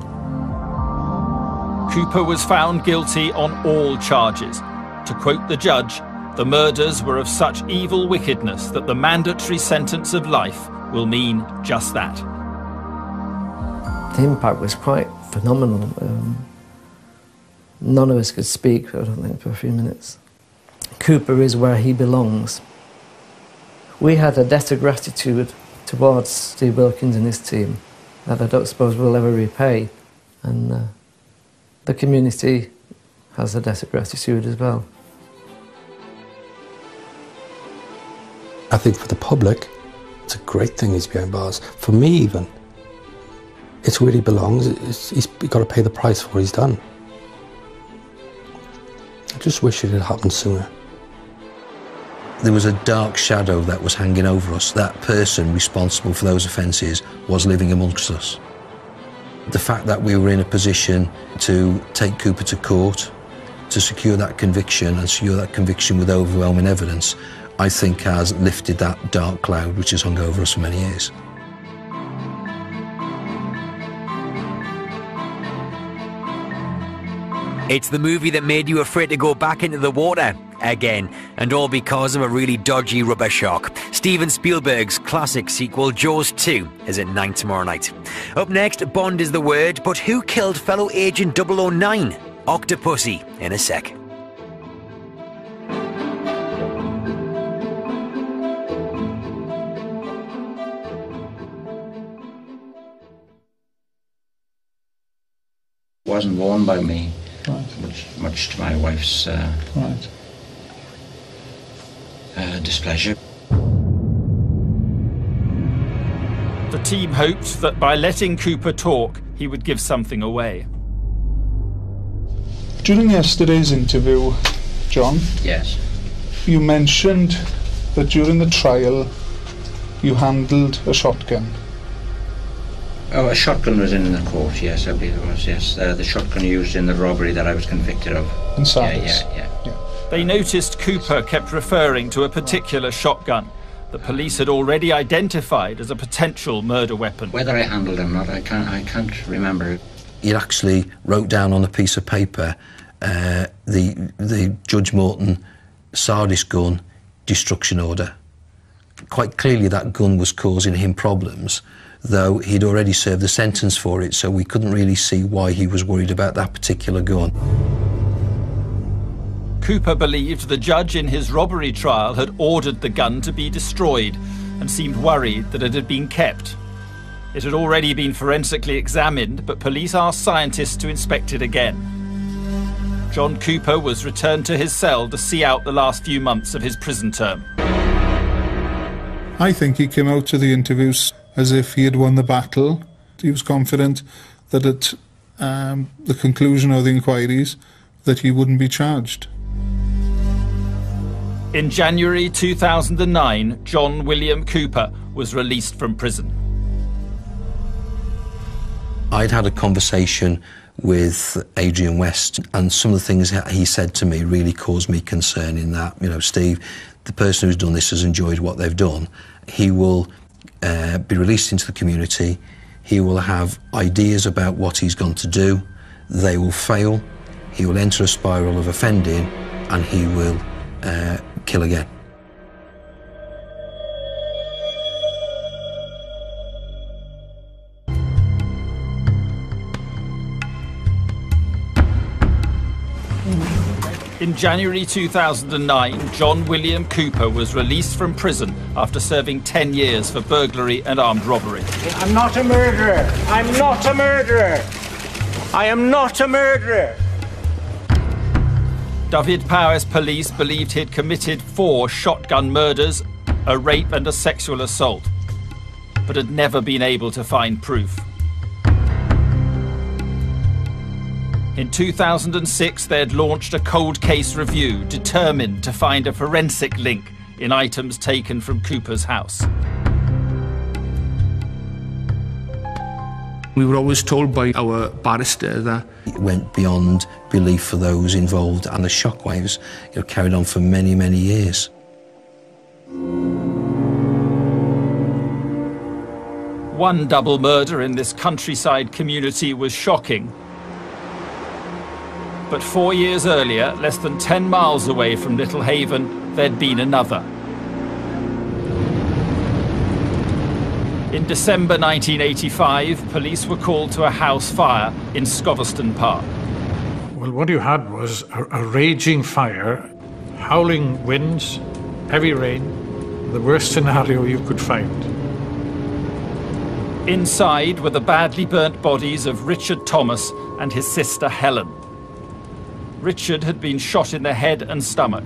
Cooper was found guilty on all charges. To quote the judge, the murders were of such evil wickedness that the mandatory sentence of life will mean just that. The impact was quite phenomenal. Um, none of us could speak, I don't think, for a few minutes. Cooper is where he belongs. We had a debt of gratitude towards Steve Wilkins and his team that I don't suppose we'll ever repay. And uh, the community has a debt of gratitude as well. I think for the public, it's a great thing he's behind bars. For me, even, it's where he belongs. It's, he's got to pay the price for what he's done. Just wish it had happened sooner. There was a dark shadow that was hanging over us. That person responsible for those offences was living amongst us. The fact that we were in a position to take Cooper to court, to secure that conviction and secure that conviction with overwhelming evidence, I think has lifted that dark cloud which has hung over us for many years. It's the movie that made you afraid to go back into the water again, and all because of a really dodgy rubber shark. Steven Spielberg's classic sequel, Jaws 2, is at 9 tomorrow night. Up next, Bond is the word, but who killed fellow agent 009? Octopussy, in a sec. Wasn't worn by me, Right. much, much to my wife's uh, Right. uh, displeasure. The team hoped that by letting Cooper talk, he would give something away. During yesterday's interview, John, Yes. you mentioned that during the trial you handled a shotgun. Oh, a shotgun was in the court, yes, I believe it was, yes. Uh, the shotgun used in the robbery that I was convicted of. In Yeah, Sardis. yeah, yeah. They noticed Cooper kept referring to a particular shotgun that police had already identified as a potential murder weapon. Whether I handled it or not, I can't, I can't remember. He actually wrote down on a piece of paper uh, the, the Judge Morton Sardis gun destruction order. Quite clearly, that gun was causing him problems, though he'd already served the sentence for it, so we couldn't really see why he was worried about that particular gun. Cooper believed the judge in his robbery trial had ordered the gun to be destroyed and seemed worried that it had been kept. It had already been forensically examined, but police asked scientists to inspect it again. John Cooper was returned to his cell to see out the last few months of his prison term. I think he came out to the interviews as if he had won the battle. He was confident that at um, the conclusion of the inquiries that he wouldn't be charged. In January 2009, John William Cooper was released from prison. I'd had a conversation with Adrian West, and some of the things he said to me really caused me concern. In that, you know, Steve, the person who's done this has enjoyed what they've done. He will uh, be released into the community. He will have ideas about what he's going to do. They will fail. He will enter a spiral of offending, and he will uh, kill again. In January 2009, John William Cooper was released from prison after serving 10 years for burglary and armed robbery. I'm not a murderer. I'm not a murderer. I am not a murderer. Dyfed-Powys police believed he'd committed four shotgun murders, a rape, and a sexual assault, but had never been able to find proof. In 2006, they had launched a cold case review determined to find a forensic link in items taken from Cooper's house. We were always told by our barrister that It went beyond belief for those involved, and the shockwaves you know, carried on for many, many years. One double murder in this countryside community was shocking. But four years earlier, less than 10 miles away from Little Haven, there'd been another. In December 1985, police were called to a house fire in Scoveston Park. Well, what you had was a, a raging fire, howling winds, heavy rain, the worst scenario you could find. Inside were the badly burnt bodies of Richard Thomas and his sister Helen. Richard had been shot in the head and stomach.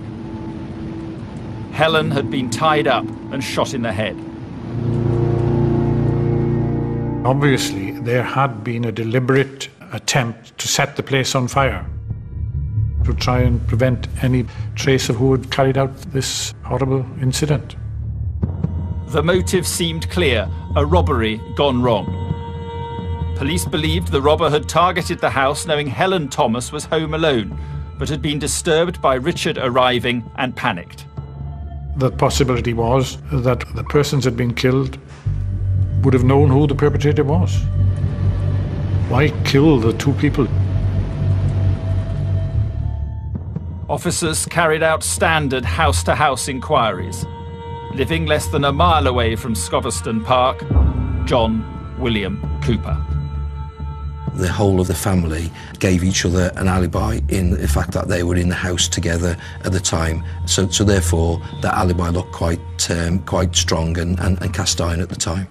Helen had been tied up and shot in the head. Obviously, there had been a deliberate attempt to set the place on fire to try and prevent any trace of who had carried out this horrible incident. The motive seemed clear a robbery gone wrong. Police believed the robber had targeted the house knowing Helen Thomas was home alone, but had been disturbed by Richard arriving and panicked. The possibility was that the persons had been killed would have known who the perpetrator was. Why kill the two people? Officers carried out standard house to house inquiries. Living less than a mile away from Scoveston Park, John William Cooper. The whole of the family gave each other an alibi in the fact that they were in the house together at the time. So, so therefore, that alibi looked quite, um, quite strong and, and, and cast iron at the time.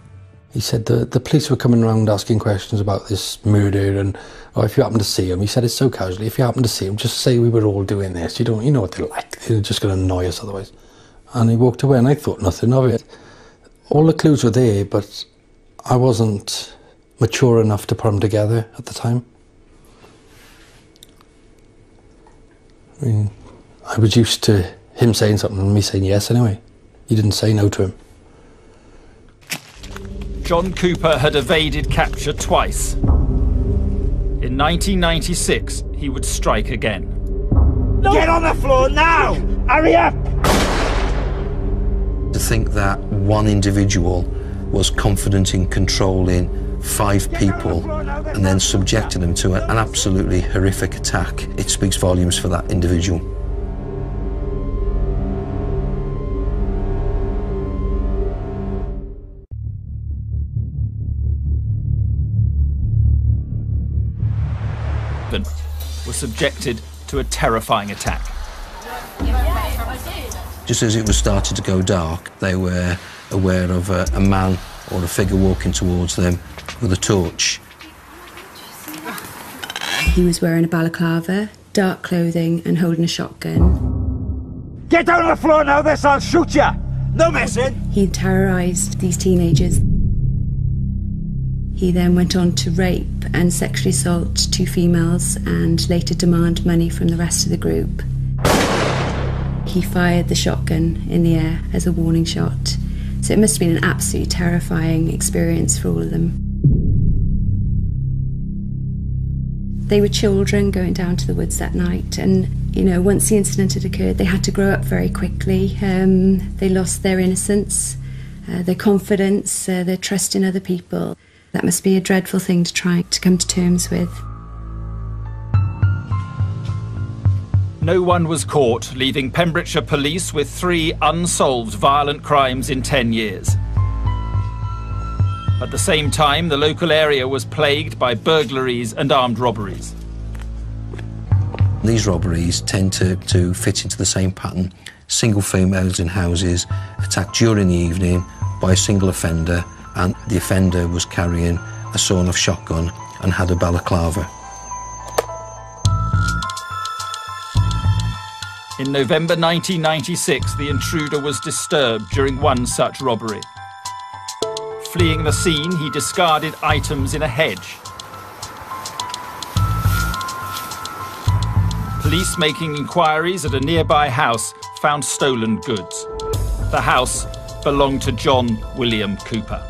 He said the, the police were coming around asking questions about this murder and oh, if you happen to see him, he said it so casually, if you happen to see him, just say we were all doing this. You don't, you know what they're like. They're just going to annoy us otherwise. And he walked away and I thought nothing of it. All the clues were there, but I wasn't mature enough to put them together at the time. I mean, I was used to him saying something and me saying yes anyway. He didn't say no to him. John Cooper had evaded capture twice. In 1996, he would strike again. Get on the floor now! Hurry up! To think that one individual was confident in controlling five people and then subjecting them to an absolutely horrific attack, it speaks volumes for that individual. were subjected to a terrifying attack. Just as it was starting to go dark, they were aware of a, a man or a figure walking towards them with a torch. He was wearing a balaclava, dark clothing, and holding a shotgun. Get down on the floor now, this I'll shoot you! No messing! He terrorised these teenagers. He then went on to rape and sexually assault two females and later demand money from the rest of the group. He fired the shotgun in the air as a warning shot, so it must have been an absolutely terrifying experience for all of them. They were children going down to the woods that night, and you know, once the incident had occurred, they had to grow up very quickly. Um, they lost their innocence, uh, their confidence, uh, their trust in other people. That must be a dreadful thing to try to come to terms with. No one was caught, leaving Pembrokeshire police with three unsolved violent crimes in 10 years. At the same time, the local area was plagued by burglaries and armed robberies. These robberies tend to, to fit into the same pattern. Single females in houses, attacked during the evening by a single offender, and the offender was carrying a sawn-off shotgun and had a balaclava. In November 1996, the intruder was disturbed during one such robbery. Fleeing the scene, he discarded items in a hedge. Police making inquiries at a nearby house found stolen goods. The house belonged to John William Cooper.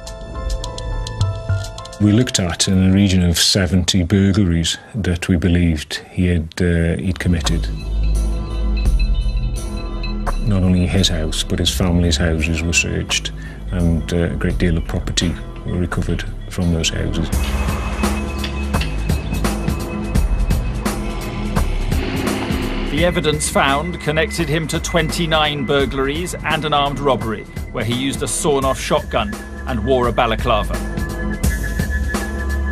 We looked at in a region of 70 burglaries that we believed he had uh, he'd committed. Not only his house, but his family's houses were searched, and uh, a great deal of property were recovered from those houses. The evidence found connected him to 29 burglaries and an armed robbery, where he used a sawn off shotgun and wore a balaclava.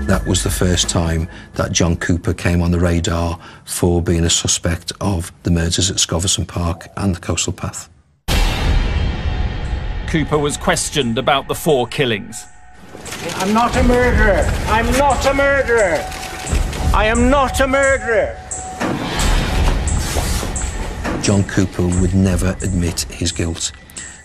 That was the first time that John Cooper came on the radar for being a suspect of the murders at Scoveston Park and the Coastal Path. Cooper was questioned about the four killings. I'm not a murderer. I'm not a murderer. I am not a murderer. John Cooper would never admit his guilt.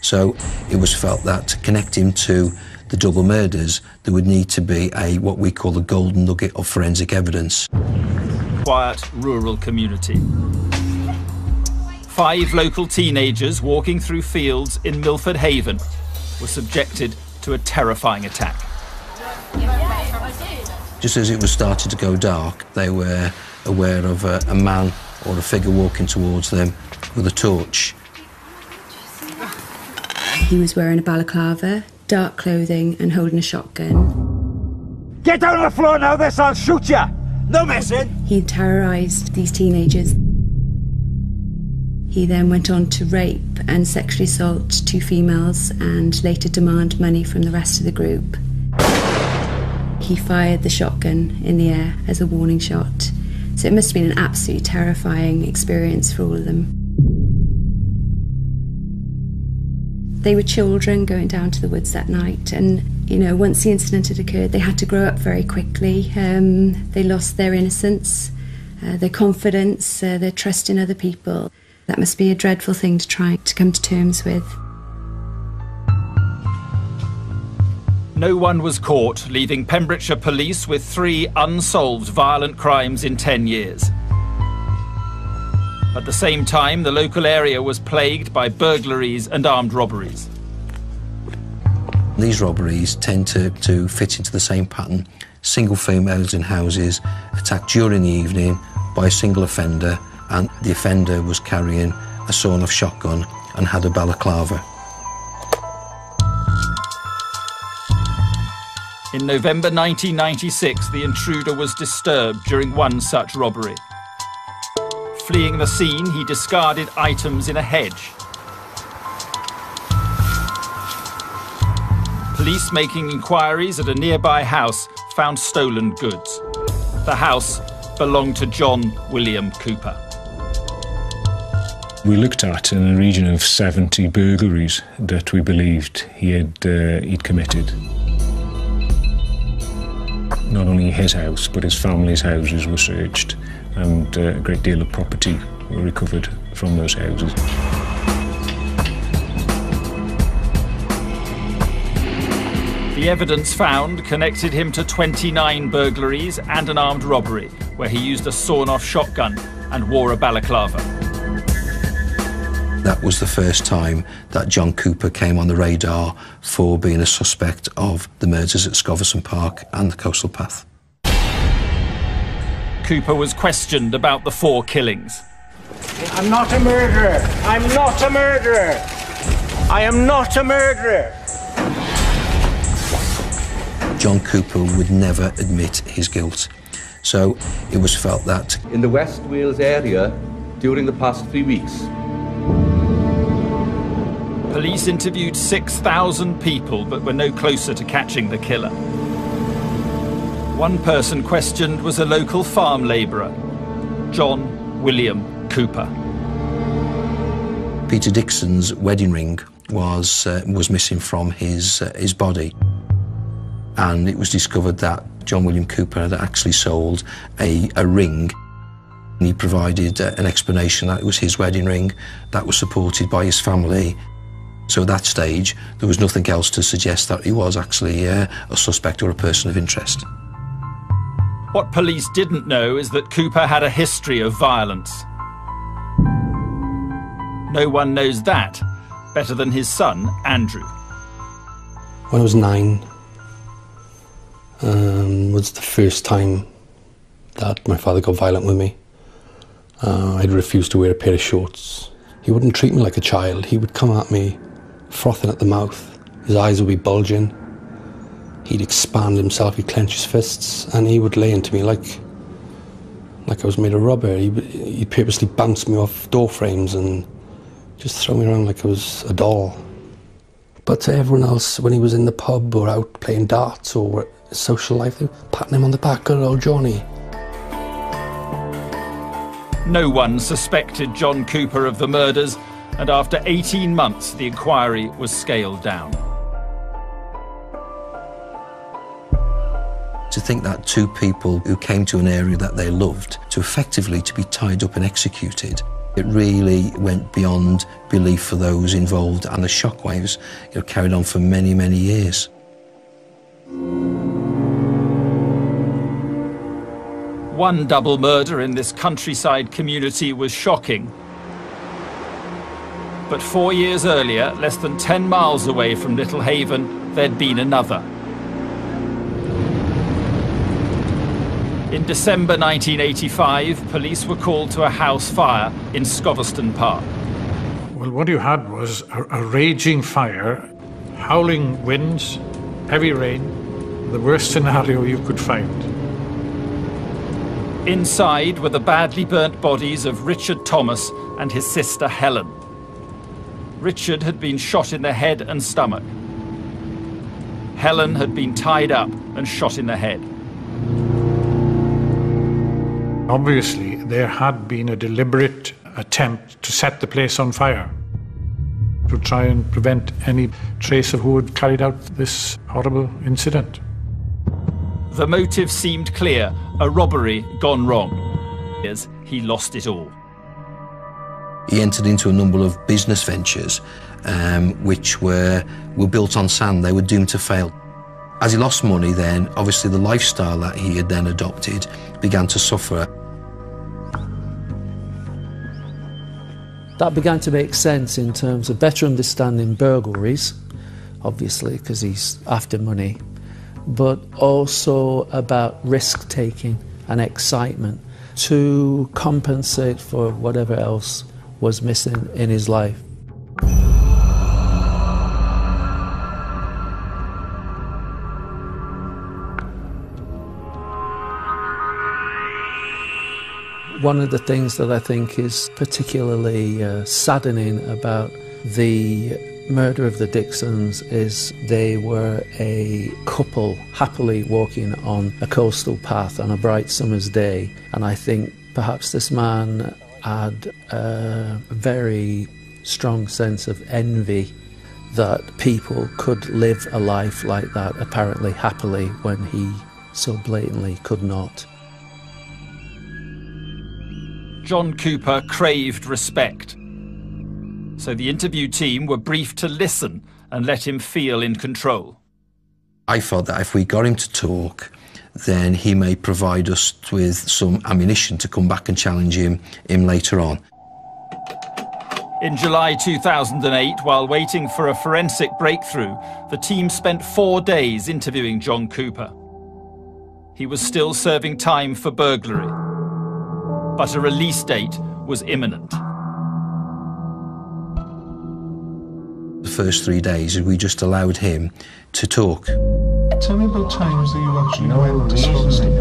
So it was felt that to connect him to the double murders, there would need to be a what we call the golden nugget of forensic evidence. Quiet rural community. Five local teenagers walking through fields in Milford Haven were subjected to a terrifying attack. Just as it was starting to go dark, they were aware of a, a man or a figure walking towards them with a torch. He was wearing a balaclava, dark clothing, and holding a shotgun. Get down on the floor now, this I'll shoot you! No messing! He terrorised these teenagers. He then went on to rape and sexually assault two females and later demand money from the rest of the group. He fired the shotgun in the air as a warning shot. So it must have been an absolutely terrifying experience for all of them. They were children going down to the woods that night, and you know, once the incident had occurred, they had to grow up very quickly. Um, they lost their innocence, uh, their confidence, uh, their trust in other people. That must be a dreadful thing to try to come to terms with. No one was caught, leaving Pembrokeshire police with three unsolved violent crimes in 10 years. At the same time, the local area was plagued by burglaries and armed robberies. These robberies tend to, to fit into the same pattern. Single females in houses, attacked during the evening by a single offender, and the offender was carrying a sawn off shotgun and had a balaclava. In November 1996, the intruder was disturbed during one such robbery. Fleeing the scene, he discarded items in a hedge. Police making inquiries at a nearby house found stolen goods. The house belonged to John William Cooper. We looked at in a region of 70 burglaries that we believed he had uh, he'd committed. Not only his house, but his family's houses were searched, and uh, a great deal of property were recovered from those houses. The evidence found connected him to 29 burglaries and an armed robbery, where he used a sawn off shotgun and wore a balaclava. That was the first time that John Cooper came on the radar for being a suspect of the murders at Scoveston Park and the Coastal Path. Cooper was questioned about the four killings. I'm not a murderer. I'm not a murderer. I am not a murderer. John Cooper would never admit his guilt. So it was felt that in the West Wales area during the past three weeks. Police interviewed 6,000 people but were no closer to catching the killer. One person questioned was a local farm labourer, John William Cooper. Peter Dixon's wedding ring was uh, was missing from his uh, his body, and it was discovered that John William Cooper had actually sold a, a ring. He provided uh, an explanation that it was his wedding ring that was supported by his family. So at that stage, there was nothing else to suggest that he was actually uh, a suspect or a person of interest. What police didn't know is that Cooper had a history of violence. No one knows that better than his son, Andrew. When I was nine, um, was the first time that my father got violent with me. Uh, I'd refused to wear a pair of shorts. He wouldn't treat me like a child. He would come at me frothing at the mouth. His eyes would be bulging. He'd expand himself, he'd clench his fists, and he would lay into me like like I was made of rubber. He, he purposely bounced me off door frames and just throw me around like I was a doll. But to everyone else, when he was in the pub or out playing darts or social life, they were patting him on the back, good old Johnny. No one suspected John Cooper of the murders, and after 18 months, the inquiry was scaled down. To think that two people who came to an area that they loved to effectively to be tied up and executed it really went beyond belief for those involved, and the shockwaves you know, carried on for many, many years. One double murder in this countryside community was shocking. But four years earlier, less than 10 miles away from Little Haven, there'd been another. In December 1985, police were called to a house fire in Scoveston Park. Well, what you had was a, a raging fire, howling winds, heavy rain, the worst scenario you could find. Inside were the badly burnt bodies of Richard Thomas and his sister Helen. Richard had been shot in the head and stomach. Helen had been tied up and shot in the head. Obviously, there had been a deliberate attempt to set the place on fire to try and prevent any trace of who had carried out this horrible incident. The motive seemed clear a robbery gone wrong. He lost it all. He entered into a number of business ventures um, which were, were built on sand. They were doomed to fail. As he lost money, then obviously the lifestyle that he had then adopted began to suffer. That began to make sense in terms of better understanding burglaries, obviously, because he's after money, but also about risk taking and excitement to compensate for whatever else was missing in his life. One of the things that I think is particularly uh, saddening about the murder of the Dixons is they were a couple happily walking on a coastal path on a bright summer's day. And I think perhaps this man had a very strong sense of envy that people could live a life like that apparently happily when he so blatantly could not. John Cooper craved respect. So the interview team were briefed to listen and let him feel in control. I felt that if we got him to talk, then he may provide us with some ammunition to come back and challenge him, him later on. In July 2008, while waiting for a forensic breakthrough, the team spent four days interviewing John Cooper. He was still serving time for burglary but a release date was imminent. The first three days, we just allowed him to talk. Tell me about times that you actually no went to Scoveston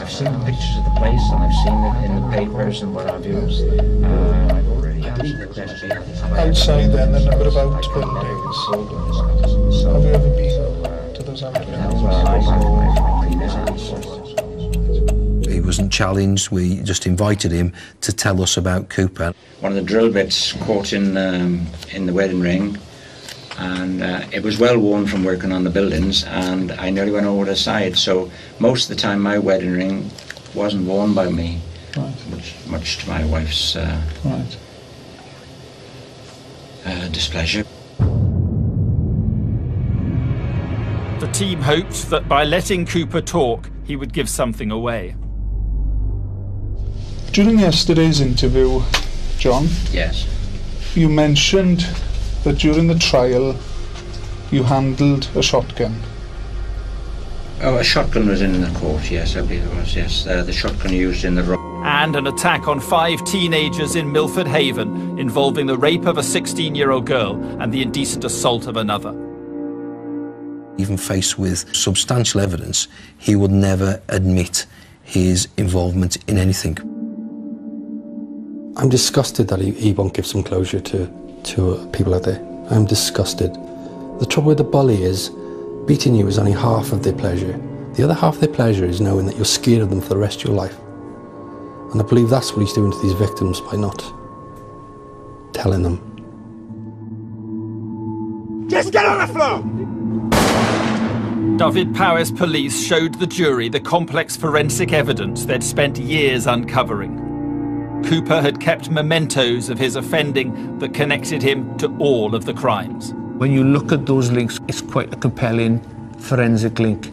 I've seen the pictures of the place and I've seen it in the papers and what have you. Uh, I've already answered the question. Outside then, the number of outbuildings. Have you ever been to those outbuildings? He wasn't challenged. We just invited him to tell us about Cooper. One of the drill bits caught in um, in the wedding ring, and uh, it was well worn from working on the buildings, and I nearly went over the side. So most of the time, my wedding ring wasn't worn by me, right. much, much to my wife's uh, right. uh, displeasure. The team hoped that by letting Cooper talk, he would give something away. During yesterday's interview, John, Yes. you mentioned that during the trial you handled a shotgun. Oh, a shotgun was in the court, yes, I believe it was, yes. Uh, the shotgun used in the ro- And an attack on five teenagers in Milford Haven involving the rape of a 16 year old girl and the indecent assault of another. Even faced with substantial evidence, he would never admit his involvement in anything. I'm disgusted that he, he won't give some closure to, to uh, people out there. I'm disgusted. The trouble with the bully is, beating you is only half of their pleasure. The other half of their pleasure is knowing that you're scared of them for the rest of your life. And I believe that's what he's doing to these victims by not telling them. Just get on the floor! Dyfed-Powys police showed the jury the complex forensic evidence they'd spent years uncovering. Cooper had kept mementos of his offending that connected him to all of the crimes. When you look at those links, it's quite a compelling forensic link.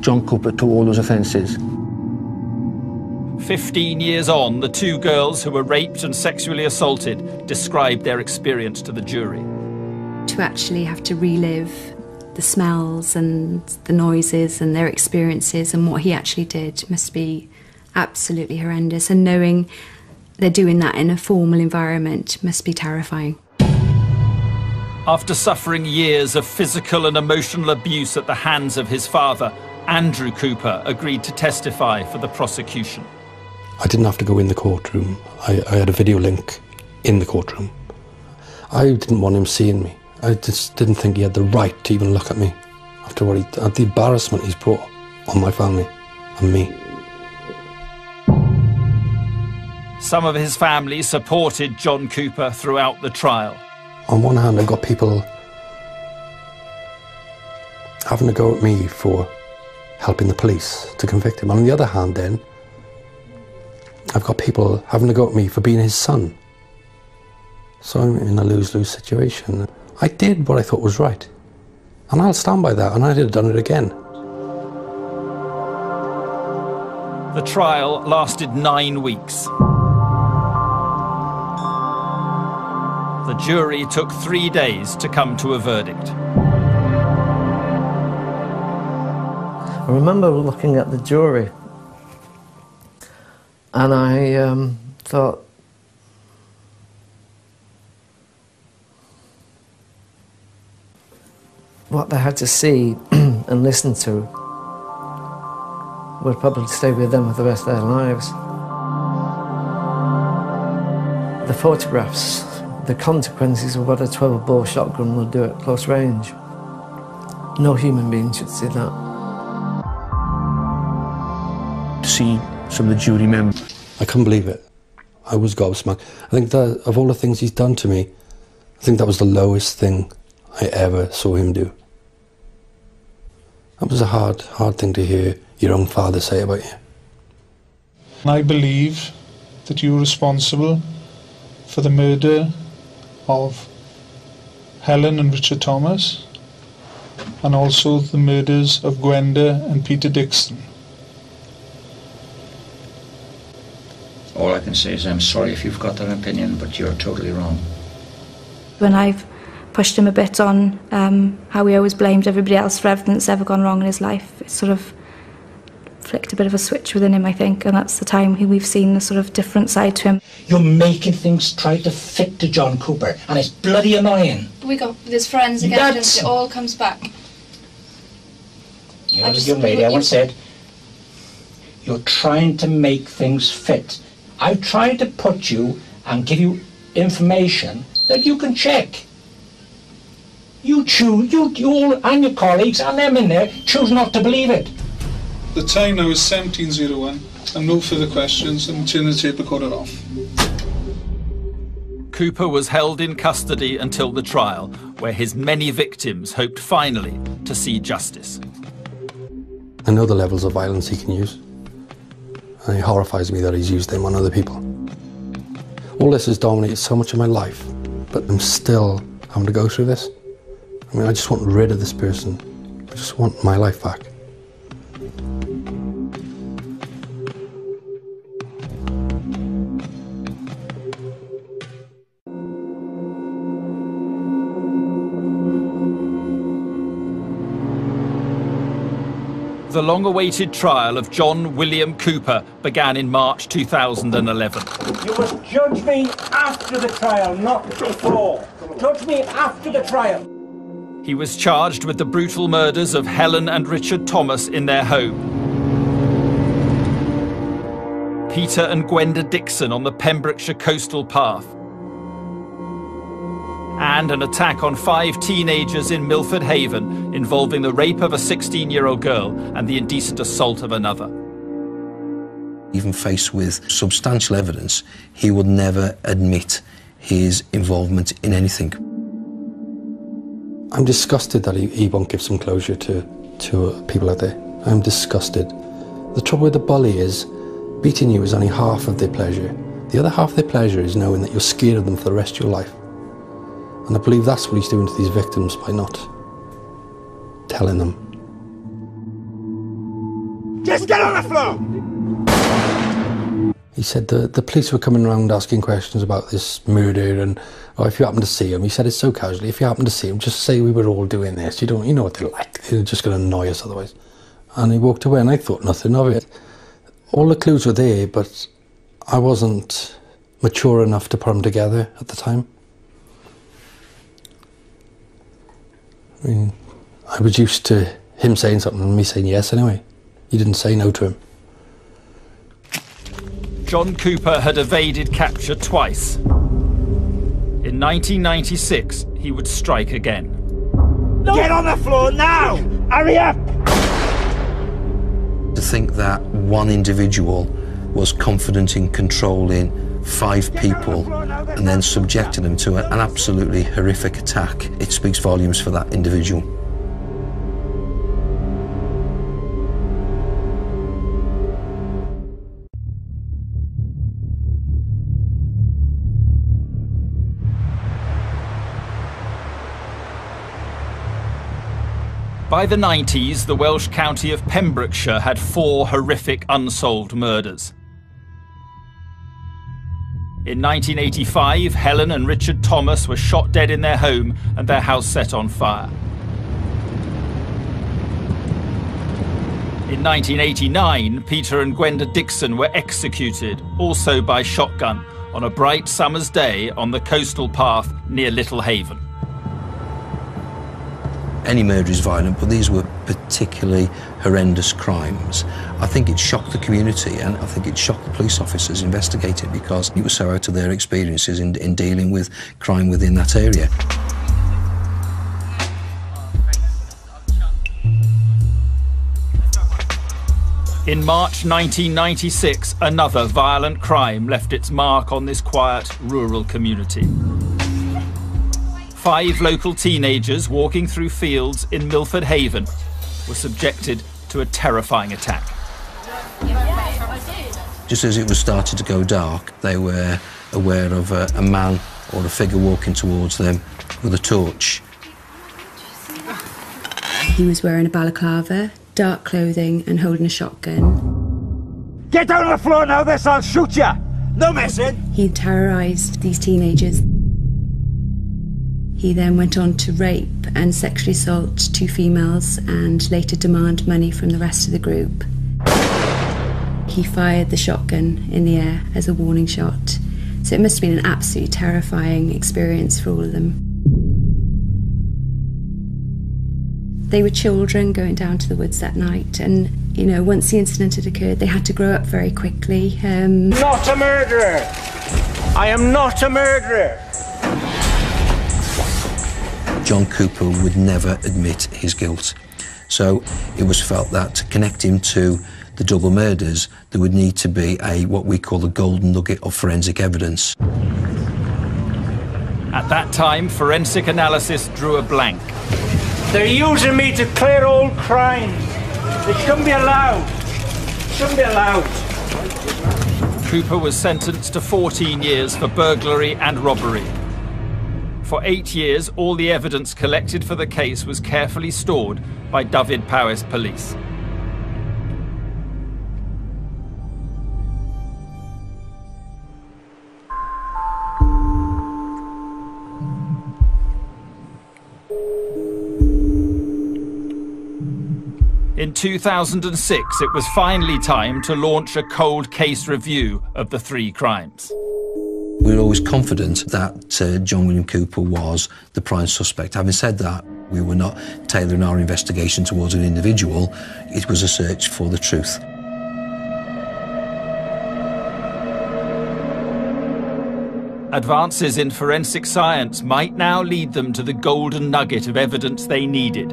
John Cooper to all those offences. Fifteen years on, the two girls who were raped and sexually assaulted described their experience to the jury. To actually have to relive the smells and the noises and their experiences and what he actually did must be absolutely horrendous. And knowing they're doing that in a formal environment must be terrifying. After suffering years of physical and emotional abuse at the hands of his father, Andrew Cooper agreed to testify for the prosecution. I didn't have to go in the courtroom. I, I had a video link in the courtroom. I didn't want him seeing me. I just didn't think he had the right to even look at me after what he, at the embarrassment he's brought on my family and me. Some of his family supported John Cooper throughout the trial. On one hand, I've got people having to go at me for helping the police to convict him. On the other hand, then, I've got people having to go at me for being his son. So I'm in a lose-lose situation. I did what I thought was right. And I'll stand by that, and I'd have done it again. The trial lasted nine weeks. The jury took three days to come to a verdict. I remember looking at the jury and I um, thought, what they had to see and listen to would probably stay with them for the rest of their lives. The photographs, the consequences of what a 12 bore shotgun will do at close range. No human being should see that. To see some of the jury members. I couldn't believe it. I was gobsmacked. I think that of all the things he's done to me, I think that was the lowest thing I ever saw him do. That was a hard, hard thing to hear your own father say about you. I believe that you're responsible for the murder of Helen and Richard Thomas and also the murders of Gwenda and Peter Dixon. All I can say is I'm sorry if you've got that opinion, but you're totally wrong. When I've pushed him a bit on um, how he always blamed everybody else for everything that's ever gone wrong in his life, it sort of flicked a bit of a switch within him, I think, and that's the time he, we've seen the sort of different side to him. You're making things try to fit to John Cooper, and it's bloody annoying. We got this forensic That's- evidence, it all comes back. You I know, just- the young lady, I you- once said, you're trying to make things fit. I tried to put you and give you information that you can check. You choose, you, you all, and your colleagues, and them in there, choose not to believe it. The time now is 1701 and no further questions and turn the tape recorder off. Cooper was held in custody until the trial, where his many victims hoped finally to see justice. I know the levels of violence he can use. And it horrifies me that he's used them on other people. All this has dominated so much of my life, but I'm still having to go through this. I mean, I just want rid of this person. I just want my life back. The long-awaited trial of John William Cooper began in March 2011. You must judge me after the trial, not before. Judge me after the trial. He was charged with the brutal murders of Helen and Richard Thomas in their home. Peter and Gwenda Dixon on the Pembrokeshire coastal path. And an attack on five teenagers in Milford Haven involving the rape of a 16 year old girl and the indecent assault of another. Even faced with substantial evidence, he would never admit his involvement in anything. I'm disgusted that he, he won't give some closure to, to uh, people out there. I'm disgusted. The trouble with the bully is, beating you is only half of their pleasure. The other half of their pleasure is knowing that you're scared of them for the rest of your life. And I believe that's what he's doing to these victims by not telling them. Just get on the floor! He said the, the police were coming around asking questions about this murder and oh, if you happen to see him, he said it so casually, if you happen to see him, just say we were all doing this. You don't, you know what they're like. They're just going to annoy us otherwise. And he walked away and I thought nothing of it. All the clues were there, but I wasn't mature enough to put them together at the time. I mean, I was used to him saying something and me saying yes anyway. He didn't say no to him. John Cooper had evaded capture twice. In 1996, he would strike again. Get on the floor now! Hurry up! To think that one individual was confident in controlling five people and then subjecting them to an absolutely horrific attack, it speaks volumes for that individual. By the 90s, the Welsh county of Pembrokeshire had four horrific unsolved murders. In 1985, Helen and Richard Thomas were shot dead in their home and their house set on fire. In 1989, Peter and Gwenda Dixon were executed, also by shotgun, on a bright summer's day on the coastal path near Little Haven. Any murder is violent, but these were particularly horrendous crimes. I think it shocked the community and I think it shocked the police officers investigating because it was so out of their experiences in, in dealing with crime within that area. In March 1996, another violent crime left its mark on this quiet rural community. Five local teenagers walking through fields in Milford Haven were subjected to a terrifying attack. Just as it was starting to go dark, they were aware of a, a man or a figure walking towards them with a torch. He was wearing a balaclava, dark clothing, and holding a shotgun. Get down on the floor now, this I'll shoot you! No messing! He terrorised these teenagers. He then went on to rape and sexually assault two females and later demand money from the rest of the group. He fired the shotgun in the air as a warning shot, so it must have been an absolutely terrifying experience for all of them. They were children going down to the woods that night, and you know, once the incident had occurred, they had to grow up very quickly. Um, Not a murderer! I am not a murderer! John Cooper would never admit his guilt. So it was felt that to connect him to the double murders, there would need to be a what we call the golden nugget of forensic evidence. At that time, forensic analysis drew a blank. They're using me to clear old crimes. They shouldn't be allowed. Shouldn't be allowed. Cooper was sentenced to 14 years for burglary and robbery. For eight years, all the evidence collected for the case was carefully stored by Dyfed-Powys police. In 2006, it was finally time to launch a cold case review of the three crimes. We were always confident that uh, John William Cooper was the prime suspect. Having said that, we were not tailoring our investigation towards an individual, it was a search for the truth. Advances in forensic science might now lead them to the golden nugget of evidence they needed.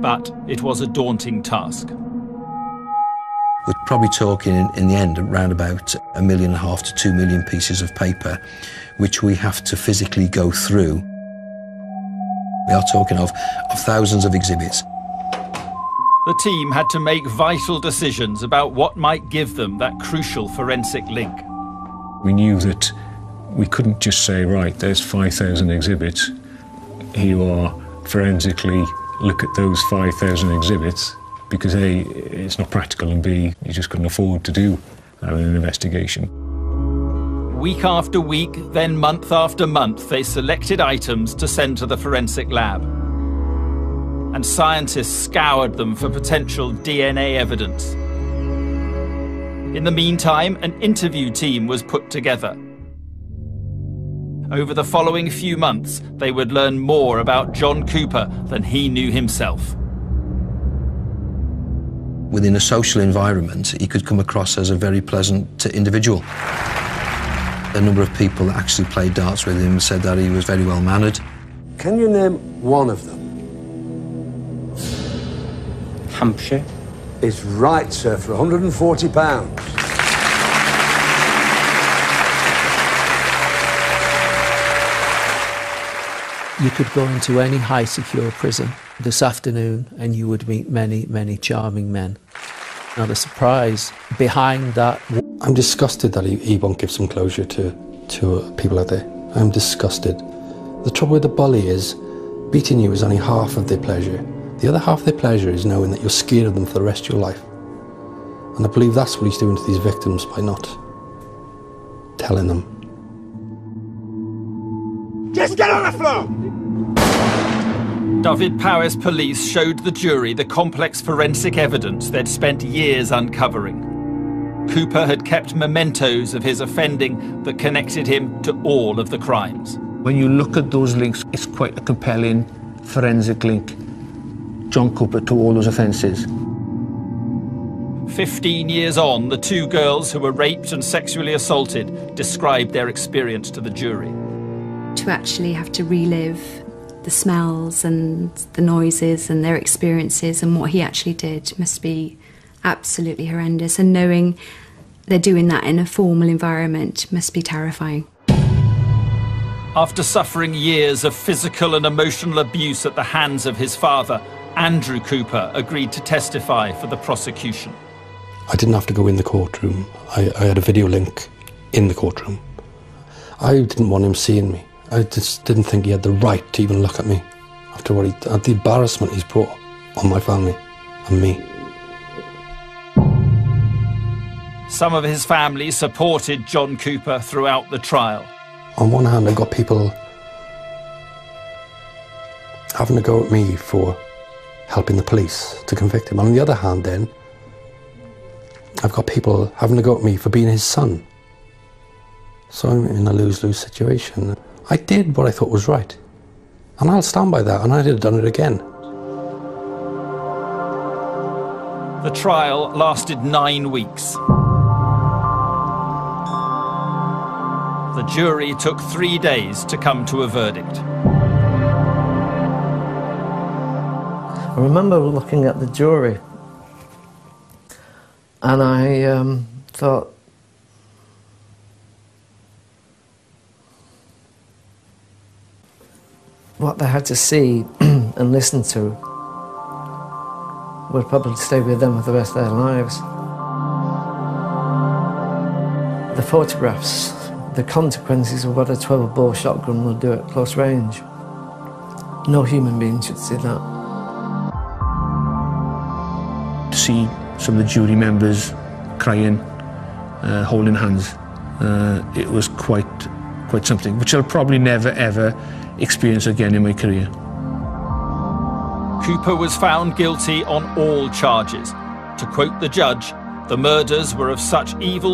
But it was a daunting task. We're probably talking in, in the end around about a million and a half to two million pieces of paper, which we have to physically go through. We are talking of, of thousands of exhibits. The team had to make vital decisions about what might give them that crucial forensic link. We knew that we couldn't just say, right, there's 5,000 exhibits. Here you are, forensically look at those 5,000 exhibits because A, it's not practical, and B, you just couldn't afford to do uh, an investigation. Week after week, then month after month, they selected items to send to the forensic lab. And scientists scoured them for potential DNA evidence. In the meantime, an interview team was put together. Over the following few months, they would learn more about John Cooper than he knew himself. Within a social environment, he could come across as a very pleasant individual. A number of people that actually played darts with him said that he was very well mannered. Can you name one of them? Hampshire. Is right, sir, for £140. You could go into any high secure prison this afternoon and you would meet many, many charming men. Now, the surprise behind that. I'm disgusted that he, he won't give some closure to, to uh, people out there. I'm disgusted. The trouble with the bully is beating you is only half of their pleasure. The other half of their pleasure is knowing that you're scared of them for the rest of your life. And I believe that's what he's doing to these victims by not telling them. Just get on the floor! Dyfed-Powys police showed the jury the complex forensic evidence they'd spent years uncovering. Cooper had kept mementos of his offending that connected him to all of the crimes. When you look at those links, it's quite a compelling forensic link. John Cooper to all those offences. Fifteen years on, the two girls who were raped and sexually assaulted described their experience to the jury. To actually have to relive the smells and the noises and their experiences and what he actually did must be absolutely horrendous. And knowing they're doing that in a formal environment must be terrifying. After suffering years of physical and emotional abuse at the hands of his father, Andrew Cooper agreed to testify for the prosecution. I didn't have to go in the courtroom. I, I had a video link in the courtroom. I didn't want him seeing me. I just didn't think he had the right to even look at me after what he, uh, the embarrassment he's brought on my family and me. Some of his family supported John Cooper throughout the trial. On one hand, I've got people having to go at me for helping the police to convict him. On the other hand, then, I've got people having to go at me for being his son. So I'm in a lose-lose situation. I did what I thought was right. And I'll stand by that, and I'd have done it again. The trial lasted nine weeks. The jury took three days to come to a verdict. I remember looking at the jury and I um, thought, what they had to see and listen to would probably stay with them for the rest of their lives. The photographs, the consequences of what a 12 bore shotgun will do at close range. No human being should see that. To see some of the jury members crying, uh, holding hands, uh, it was quite, quite something, which I'll probably never ever experience again in my career. Cooper was found guilty on all charges. To quote the judge, the murders were of such evil